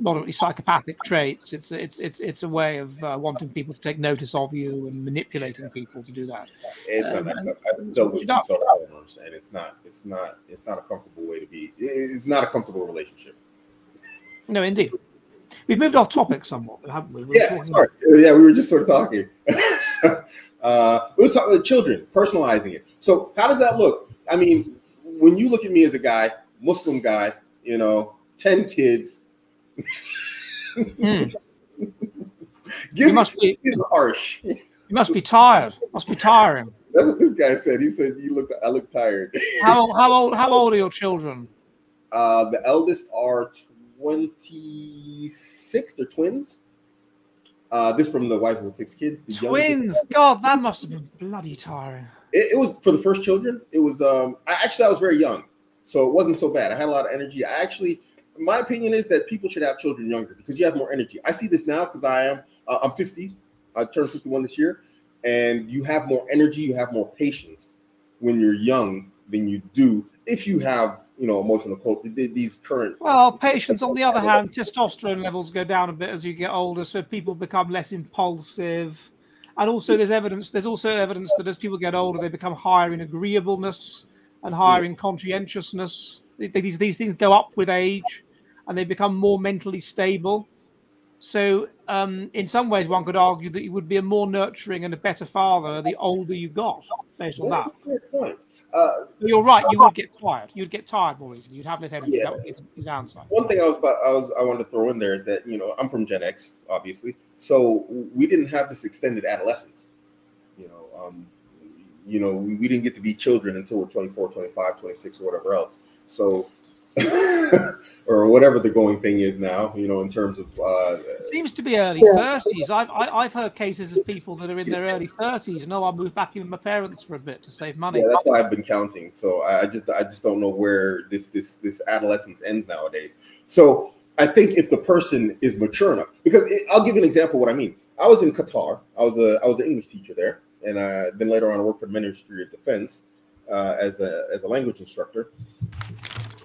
moderately psychopathic traits. It's it's it's it's a way of uh, wanting people to take notice of you and manipulating people to do that. It's um, I've, I've dealt with owners, and it's not it's not it's not a comfortable way to be. It's not a comfortable relationship. No, indeed. We've moved off topic somewhat, haven't we? we yeah, sorry. About... Yeah, we were just sort of talking. uh, were talking about children, personalizing it. So, how does that look? I mean, when you look at me as a guy, Muslim guy, you know, 10 kids, mm. you must be harsh. You must be tired. Must be tiring. That's what this guy said. He said you look. I look tired. how how old how old are your children? Uh, the eldest are twenty six. They're twins. Uh, this from the wife with six kids. The twins. God, that must have been bloody tiring. It, it, was for the first children. It was. Um, I, actually I was very young, So it wasn't so bad. I had a lot of energy. I actually, my opinion is that people should have children younger because you have more energy. I see this now because I am, uh, I'm 50. I turned 51 this year, and you have more energy, you have more patience when you're young than you do if you have you know emotional cope these current well patients on the other hand testosterone levels go down a bit as you get older so people become less impulsive. And also there's evidence there's also evidence that as people get older they become higher in agreeableness and higher in conscientiousness. These, these things go up with age and they become more mentally stable so um, in some ways one could argue that you would be a more nurturing and a better father the older you got based on that point uh, You're right. You would get tired. You'd get tired more easily. You'd have less energy. Yeah. That would be the downside. One thing I was about, I was I wanted to throw in there is that you know I'm from Gen X, obviously, so we didn't have this extended adolescence. You know, um, you know, we, we didn't get to be children until we're 24, 25, 26, or whatever else. So or whatever the going thing is now, you know, in terms of. Uh, it seems to be early 30s. I've, I, have heard cases of people that are in their early 30s. No, I moved back in with my parents for a bit to save money. Yeah, that's why I've been counting. So I just, I just don't know where this, this, this adolescence ends nowadays. So I think if the person is mature enough, because it, I'll give you an example of what I mean. I was in Qatar. I was a, I was an English teacher there, and uh, then later on I worked for the Ministry of Defense uh, as a, as a language instructor.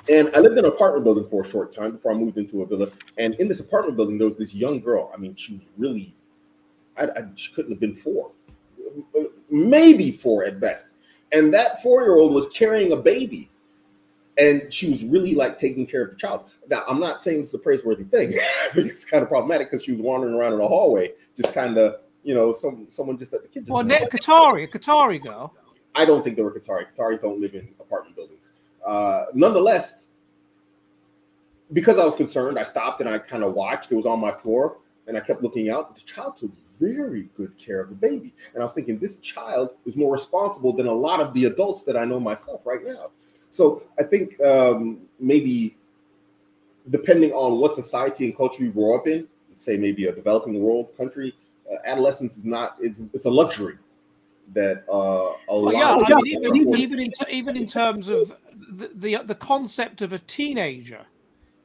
And I lived in an apartment building for a short time before I moved into a villa. And in this apartment building, there was this young girl. I mean, she was really, I, I, she couldn't have been four, maybe four at best. And that four year old was carrying a baby. And she was really like taking care of the child. Now, I'm not saying it's a praiseworthy thing. it's kind of problematic because she was wandering around in the hallway, just kind of, you know, some someone just at the kitchen. Well, Qatari, a Qatari girl. I don't think they were Qatari. Qataris don't live in apartment buildings. Uh, nonetheless, because I was concerned, I stopped and I kind of watched. It was on my floor, and I kept looking out. The child took very good care of the baby, and I was thinking, this child is more responsible than a lot of the adults that I know myself right now. So I think um, maybe depending on what society and culture you grow up in, say maybe a developing world country, uh, adolescence is not it's, it's a luxury that uh, a well, yeah, I mean, even, even in even in terms of the, the the concept of a teenager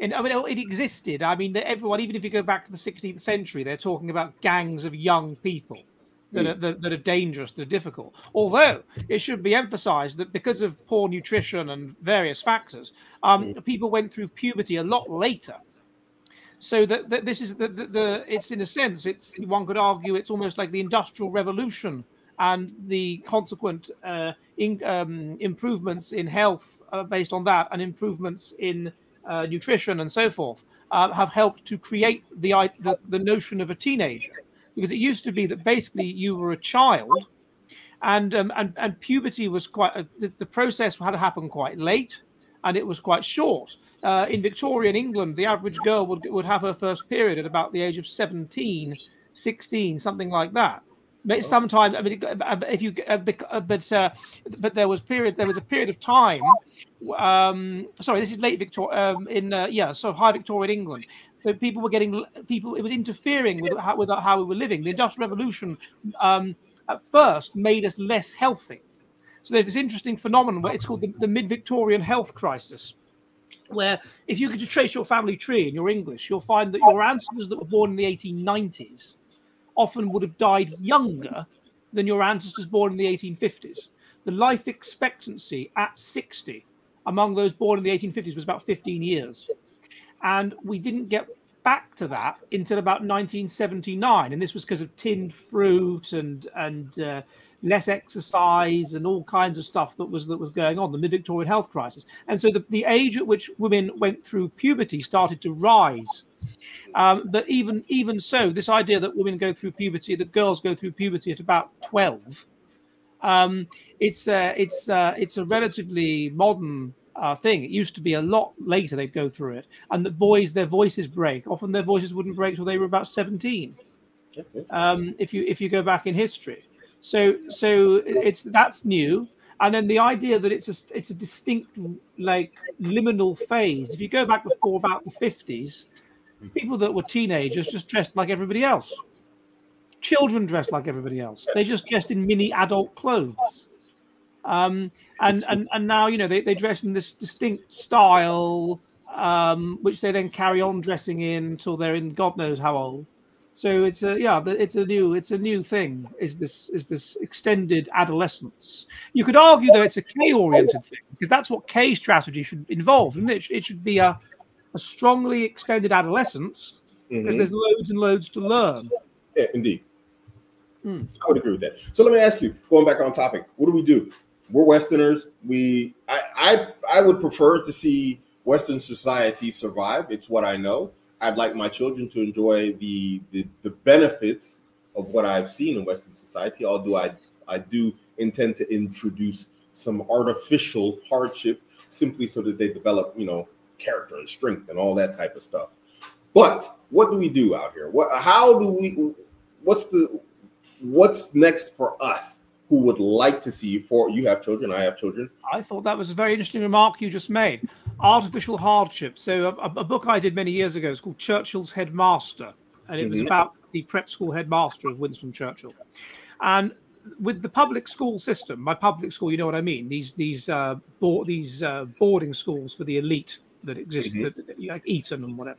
and I mean, it existed. I mean, everyone, even if you go back to the 16th century, they're talking about gangs of young people that, mm. are, that, that, are dangerous, that are difficult. Although it should be emphasized that because of poor nutrition and various factors, um, mm. people went through puberty a lot later. So that, that this is the, the, the, it's in a sense, it's one could argue it's almost like the industrial revolution and the consequent uh, in, um, improvements in health uh, based on that and improvements in uh, nutrition and so forth uh, have helped to create the, the, the notion of a teenager. Because it used to be that basically you were a child and um, and and puberty was quite a, the, the, process had to happen quite late and it was quite short. Uh, in victorian england the average girl would, would have her first period at about the age of 17 16 something like that sometime i mean if you uh, uh, but uh, but there was period there was a period of time um sorry this is late victoria um, in uh, yeah so high victorian england. So people were getting people it was interfering with how, with how we were living. The industrial revolution um at first made us less healthy. So there's this interesting phenomenon where it's called the, the mid-victorian health crisis where if you could trace your family tree and you're english you'll find that your ancestors that were born in the 1890s often would have died younger than your ancestors born in the 1850s. The life expectancy at 60 among those born in the 1850s was about 15 years. And we didn't get back to that until about 1979. And this was because of tinned fruit and, and uh, less exercise and all kinds of stuff that was that was going on, the mid-Victorian health crisis. And so the, the age at which women went through puberty started to rise um, but even even so, this idea that women go through puberty, that girls go through puberty at about twelve, um, it's uh, it's uh, it's a relatively modern uh, thing. It used to be a lot later they'd go through it, and that boys their voices break. Often their voices wouldn't break till they were about seventeen. Um, if you if you go back in history, so so it's that's new. And then the idea that it's a it's a distinct like liminal phase. If you go back before about the fifties, people that were teenagers just dressed like everybody else. Children dressed like everybody else. They just dressed in mini adult clothes. Um, and, and and now you know they, they dress in this distinct style, um, which they then carry on dressing in until they're in God knows how old. So it's a yeah, it's a new it's a new thing. Is this is this extended adolescence? You could argue though it's a K oriented thing because that's what K strategy should involve, and it? it should be a a strongly extended adolescence because mm-hmm. there's loads and loads to learn. Yeah, indeed. Mm. I would agree with that. So let me ask you, going back on topic, what do we do? We're Westerners. We I I, I would prefer to see Western society survive. It's what I know. I'd like my children to enjoy the, the, the benefits of what I've seen in Western society, although I, I do intend to introduce some artificial hardship simply so that they develop, you know, character and strength and all that type of stuff. But what do we do out here? What how do we what's the what's next for us who would like to see for you have children, I have children. I thought that was a very interesting remark you just made artificial hardship. So a, a, book I did many years ago is called Churchill's Headmaster, and it mm-hmm. was about the prep school headmaster of Winston Churchill. And with the public school system, my public school, you know what I mean. These these uh, bo- these uh, boarding schools for the elite that exist, mm-hmm. that, like Eton and whatever.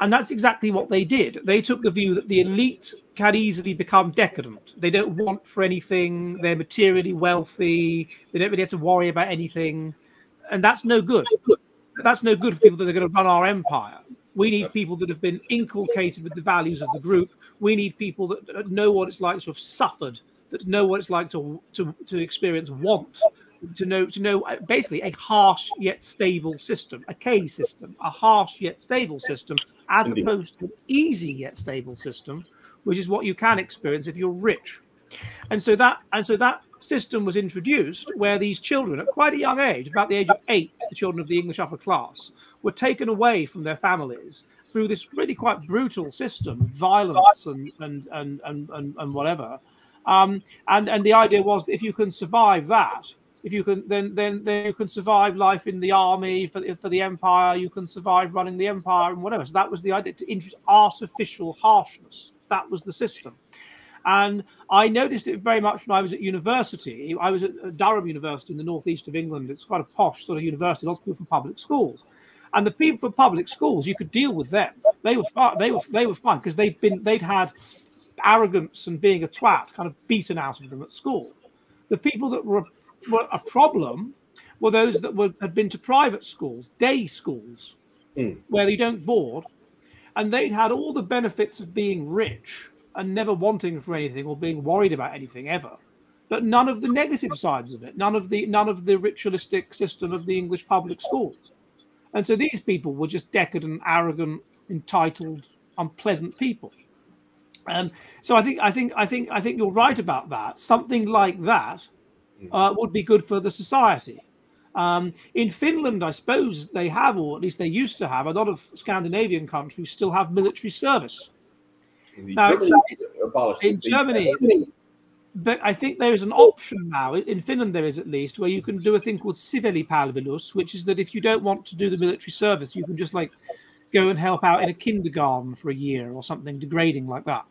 And that's exactly what they did. They took the view that the elite can easily become decadent. They don't want for anything. They're materially wealthy. They don't really have to worry about anything and that's no good. That's no good for people that are going to run our empire. We need people that have been inculcated with the values of the group. We need people that know what it's like to have suffered, that know what it's like to to, to experience want, to know to know uh, basically a harsh yet stable system, a K system, a harsh yet stable system, as Indeed. opposed to an easy yet stable system, which is what you can experience if you're rich. And so that and so that system was introduced where these children, at quite a young age, about the age of eight, the children of the English upper class, were taken away from their families through this really quite brutal system, violence and and and and and, and whatever. Um, and and the idea was that if you can survive that, if you can then then then you can survive life in the army for, for the empire, you can survive running the empire and whatever. So that was the idea to introduce artificial harshness. That was the system. And I noticed it very much when I was at university. I was at Durham University in the northeast of England. It's quite a posh sort of university, lots of people from public schools. And the people from public schools, you could deal with them. They were they were they were fine because they'd been they'd had arrogance and being a twat kind of beaten out of them at school. The people that were, were a problem were those that were, had been to private schools, day schools, mm. where they don't board, and they'd had all the benefits of being rich and never wanting for anything or being worried about anything ever. But none of the negative sides of it none of the none of the ritualistic system of the english public schools. And so these people were just decadent arrogant entitled unpleasant people. And so i think i think i think i think you're right about that. Something like that uh, would be good for the society um, in Finland, I suppose they have, or at least they used to have, a lot of Scandinavian countries still have military service. In, Germany, in Germany, but I think there is an option now in Finland. There is at least where you can do a thing called siviilipalvelus, which is that if you don't want to do the military service, you can just like go and help out in a kindergarten for a year or something degrading like that.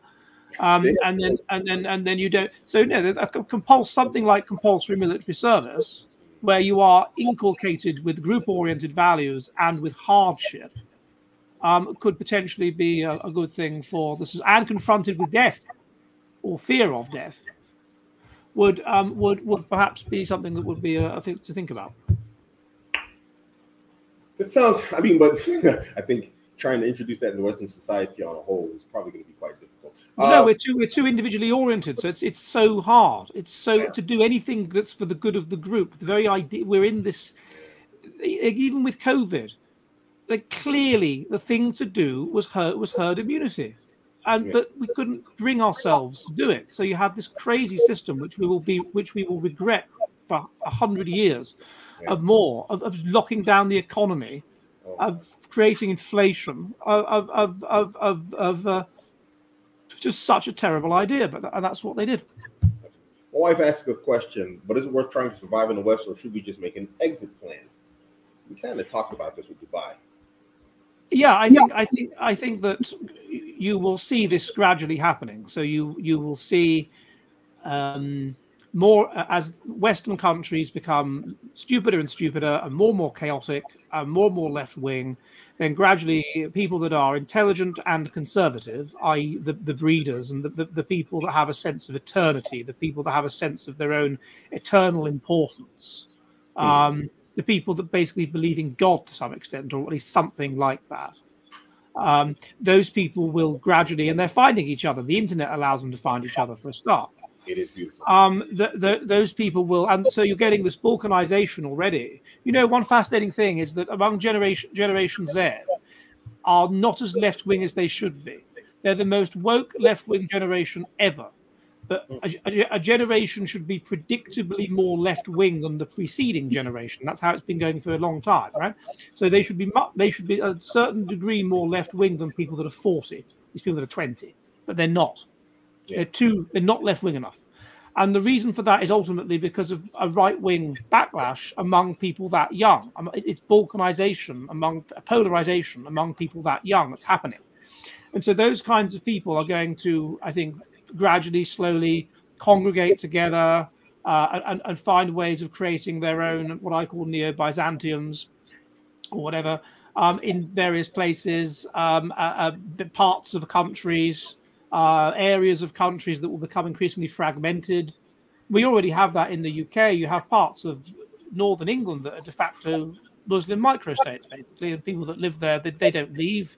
Um, and then and then and then you don't. So no, compulse something like compulsory military service, where you are inculcated with group-oriented values and with hardship um, could potentially be a, a, good thing for this and confronted with death or fear of death would um, would would perhaps be something that would be a, a thing to think about. It sounds. I mean, but I think trying to introduce that in Western society on a whole is probably going to be quite difficult. no, uh, we're too we're too individually oriented, so it's it's so hard. It's so yeah. to do anything that's for the good of the group. The very idea we're in this, even with COVID, like clearly the thing to do was herd was herd immunity and yeah. but we couldn't bring ourselves to do it so you have this crazy system which we will be which we will regret for a hundred years yeah. of more of, of, locking down the economy. Of creating inflation of of of of, of uh, just such a terrible idea but and that's what they did. My wife asked a question but is it worth trying to survive in the west or should we just make an exit plan? We kind of talked about this with dubai. Yeah, I think I think I think that you will see this gradually happening. So you you will see um, more uh, as Western countries become stupider and stupider and more and more chaotic and more and more left wing, then gradually people that are intelligent and conservative, i.e., the, the breeders and the, the, the, people that have a sense of eternity, the people that have a sense of their own eternal importance, hmm. um, the people that basically believe in God to some extent, or at least something like that. Um, those people will gradually, and they're finding each other. The internet allows them to find each other for a start. It is beautiful. Um, the, the, those people will, and so you're getting this balkanization already. You know, one fascinating thing is that among generation Generation Z are not as left wing as they should be. They're the most woke left wing generation ever. But a, a, a, generation should be predictably more left wing than the preceding generation. That's how it's been going for a long time, right? So they should be they should be a certain degree more left wing than people that are forty. These people that are twenty, but they're not. Yeah. They're too. They're not left wing enough. And the reason for that is ultimately because of a right wing backlash among people that young. It's balkanization among polarization among people that young that's happening. And so those kinds of people are going to, I think, gradually, slowly congregate together uh, and, and, find ways of creating their own, what I call neo Byzantiums or whatever, um, in various places, um, uh, uh, parts of countries uh, areas of countries that will become increasingly fragmented. We already have that in the UK. You have parts of northern England that are de facto Muslim microstates, basically, and people that live there they, they don't leave,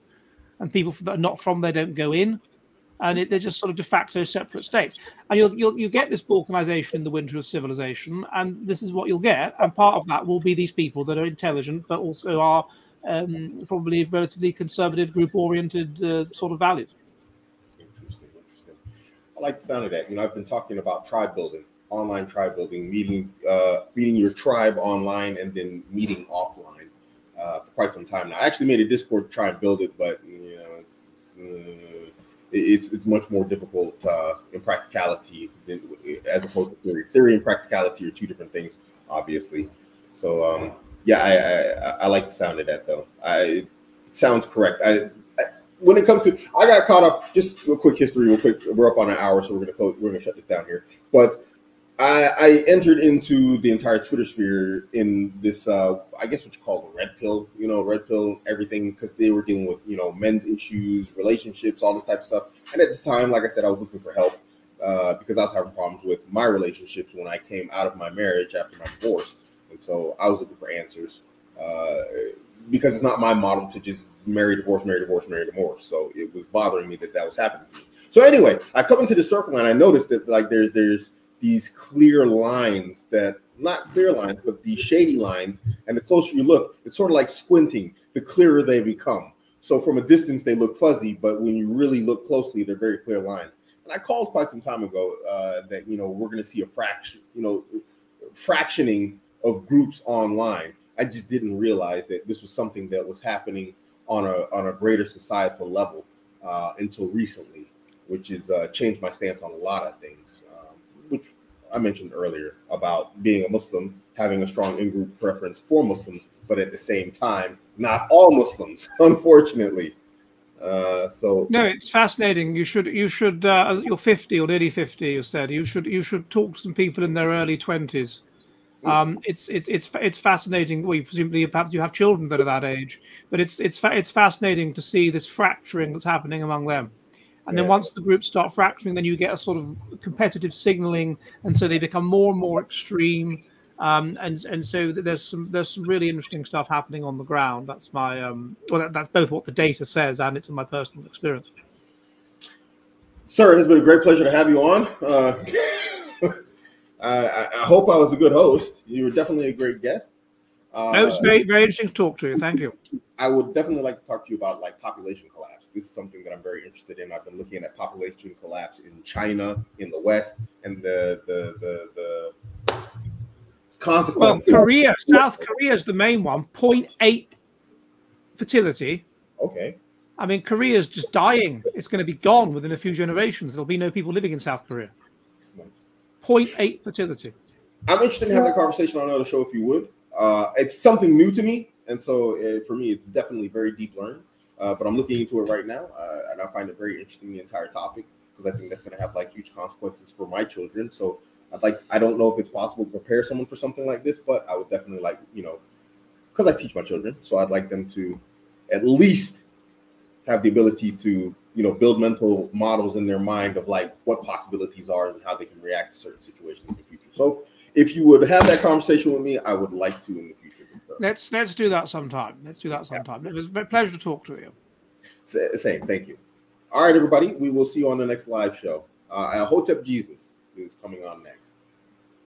and people that are not from there don't go in, and it, they're just sort of de facto separate states. And you'll, you'll you get this balkanization in the winter of civilization, and this is what you'll get. And part of that will be these people that are intelligent, but also are um, probably relatively conservative, group-oriented uh, sort of values. I like the sound of that. You know, I've been talking about tribe building, online tribe building, meeting uh, meeting your tribe online and then meeting offline uh, for quite some time now. I actually made a Discord to try and build it, but you know, it's uh, it's it's much more difficult uh, in practicality than as opposed to theory. Theory and practicality are two different things, obviously. So um, yeah, I, I, I like the sound of that though. I, it sounds correct. I when it comes to, I got caught up. Just a quick history, real quick. We're up on an hour, so we're gonna close, we're gonna shut this down here. But I, I entered into the entire Twitter sphere in this, uh, I guess what you call the red pill. You know, red pill everything because they were dealing with you know men's issues, relationships, all this type of stuff. And at the time, like I said, I was looking for help uh, because I was having problems with my relationships when I came out of my marriage after my divorce, and so I was looking for answers. Uh, because it's not my model to just marry, divorce, marry, divorce, marry, divorce. So it was bothering me that that was happening to me. So anyway, I come into the circle and I noticed that like there's there's these clear lines that not clear lines, but these shady lines. And the closer you look, it's sort of like squinting. The clearer they become. So from a distance, they look fuzzy, but when you really look closely, they're very clear lines. And I called quite some time ago uh, that you know we're going to see a fraction, you know, fractioning of groups online. I just didn't realize that this was something that was happening on a on a greater societal level uh, until recently, which has uh, changed my stance on a lot of things, um, which I mentioned earlier about being a Muslim, having a strong in-group preference for Muslims, but at the same time, not all Muslims, unfortunately. Uh, so no, it's fascinating. You should you should uh, you're 50 or nearly 50. You said you should you should talk to some people in their early 20s um, it's it's it's it's fascinating. Well, presumably perhaps you have children that are that age, but it's it's it's fascinating to see this fracturing that's happening among them. And yeah. then once the groups start fracturing, then you get a sort of competitive signaling, and so they become more and more extreme. Um, and and so there's some there's some really interesting stuff happening on the ground. That's my um, well, that's both what the data says and it's in my personal experience. Sir, it has been a great pleasure to have you on. Uh, I, I, hope I was a good host. You were definitely a great guest. Uh, it was very, very interesting to talk to you. Thank you. I would definitely like to talk to you about like population collapse. This is something that I'm very interested in. I've been looking at population collapse in China, in the West, and the the the, the consequences. Well, Korea, South Korea is the main one. 0.8 fertility. Okay. I mean, Korea is just dying. It's going to be gone within a few generations. There'll be no people living in South Korea. 0.8 fertility. I'm interested in having a conversation on another show if you would. Uh, it's something new to me, and so uh, for me, it's definitely very deep learning. Uh, but I'm looking into it right now, uh, and I find it very interesting the entire topic because I think that's going to have like huge consequences for my children. So I'd like I don't know if it's possible to prepare someone for something like this, but I would definitely like, you know, because I teach my children, so I'd like them to at least have the ability to, you know, build mental models in their mind of like what possibilities are and how they can react to certain situations in the future. So if you would have that conversation with me, I would like to in the future. Let's let's do that sometime. Let's do that sometime. Yeah. It was a pleasure to talk to you. Same. Thank you. All right, everybody. We will see you on the next live show. Uh, Hotep Jesus is coming on next.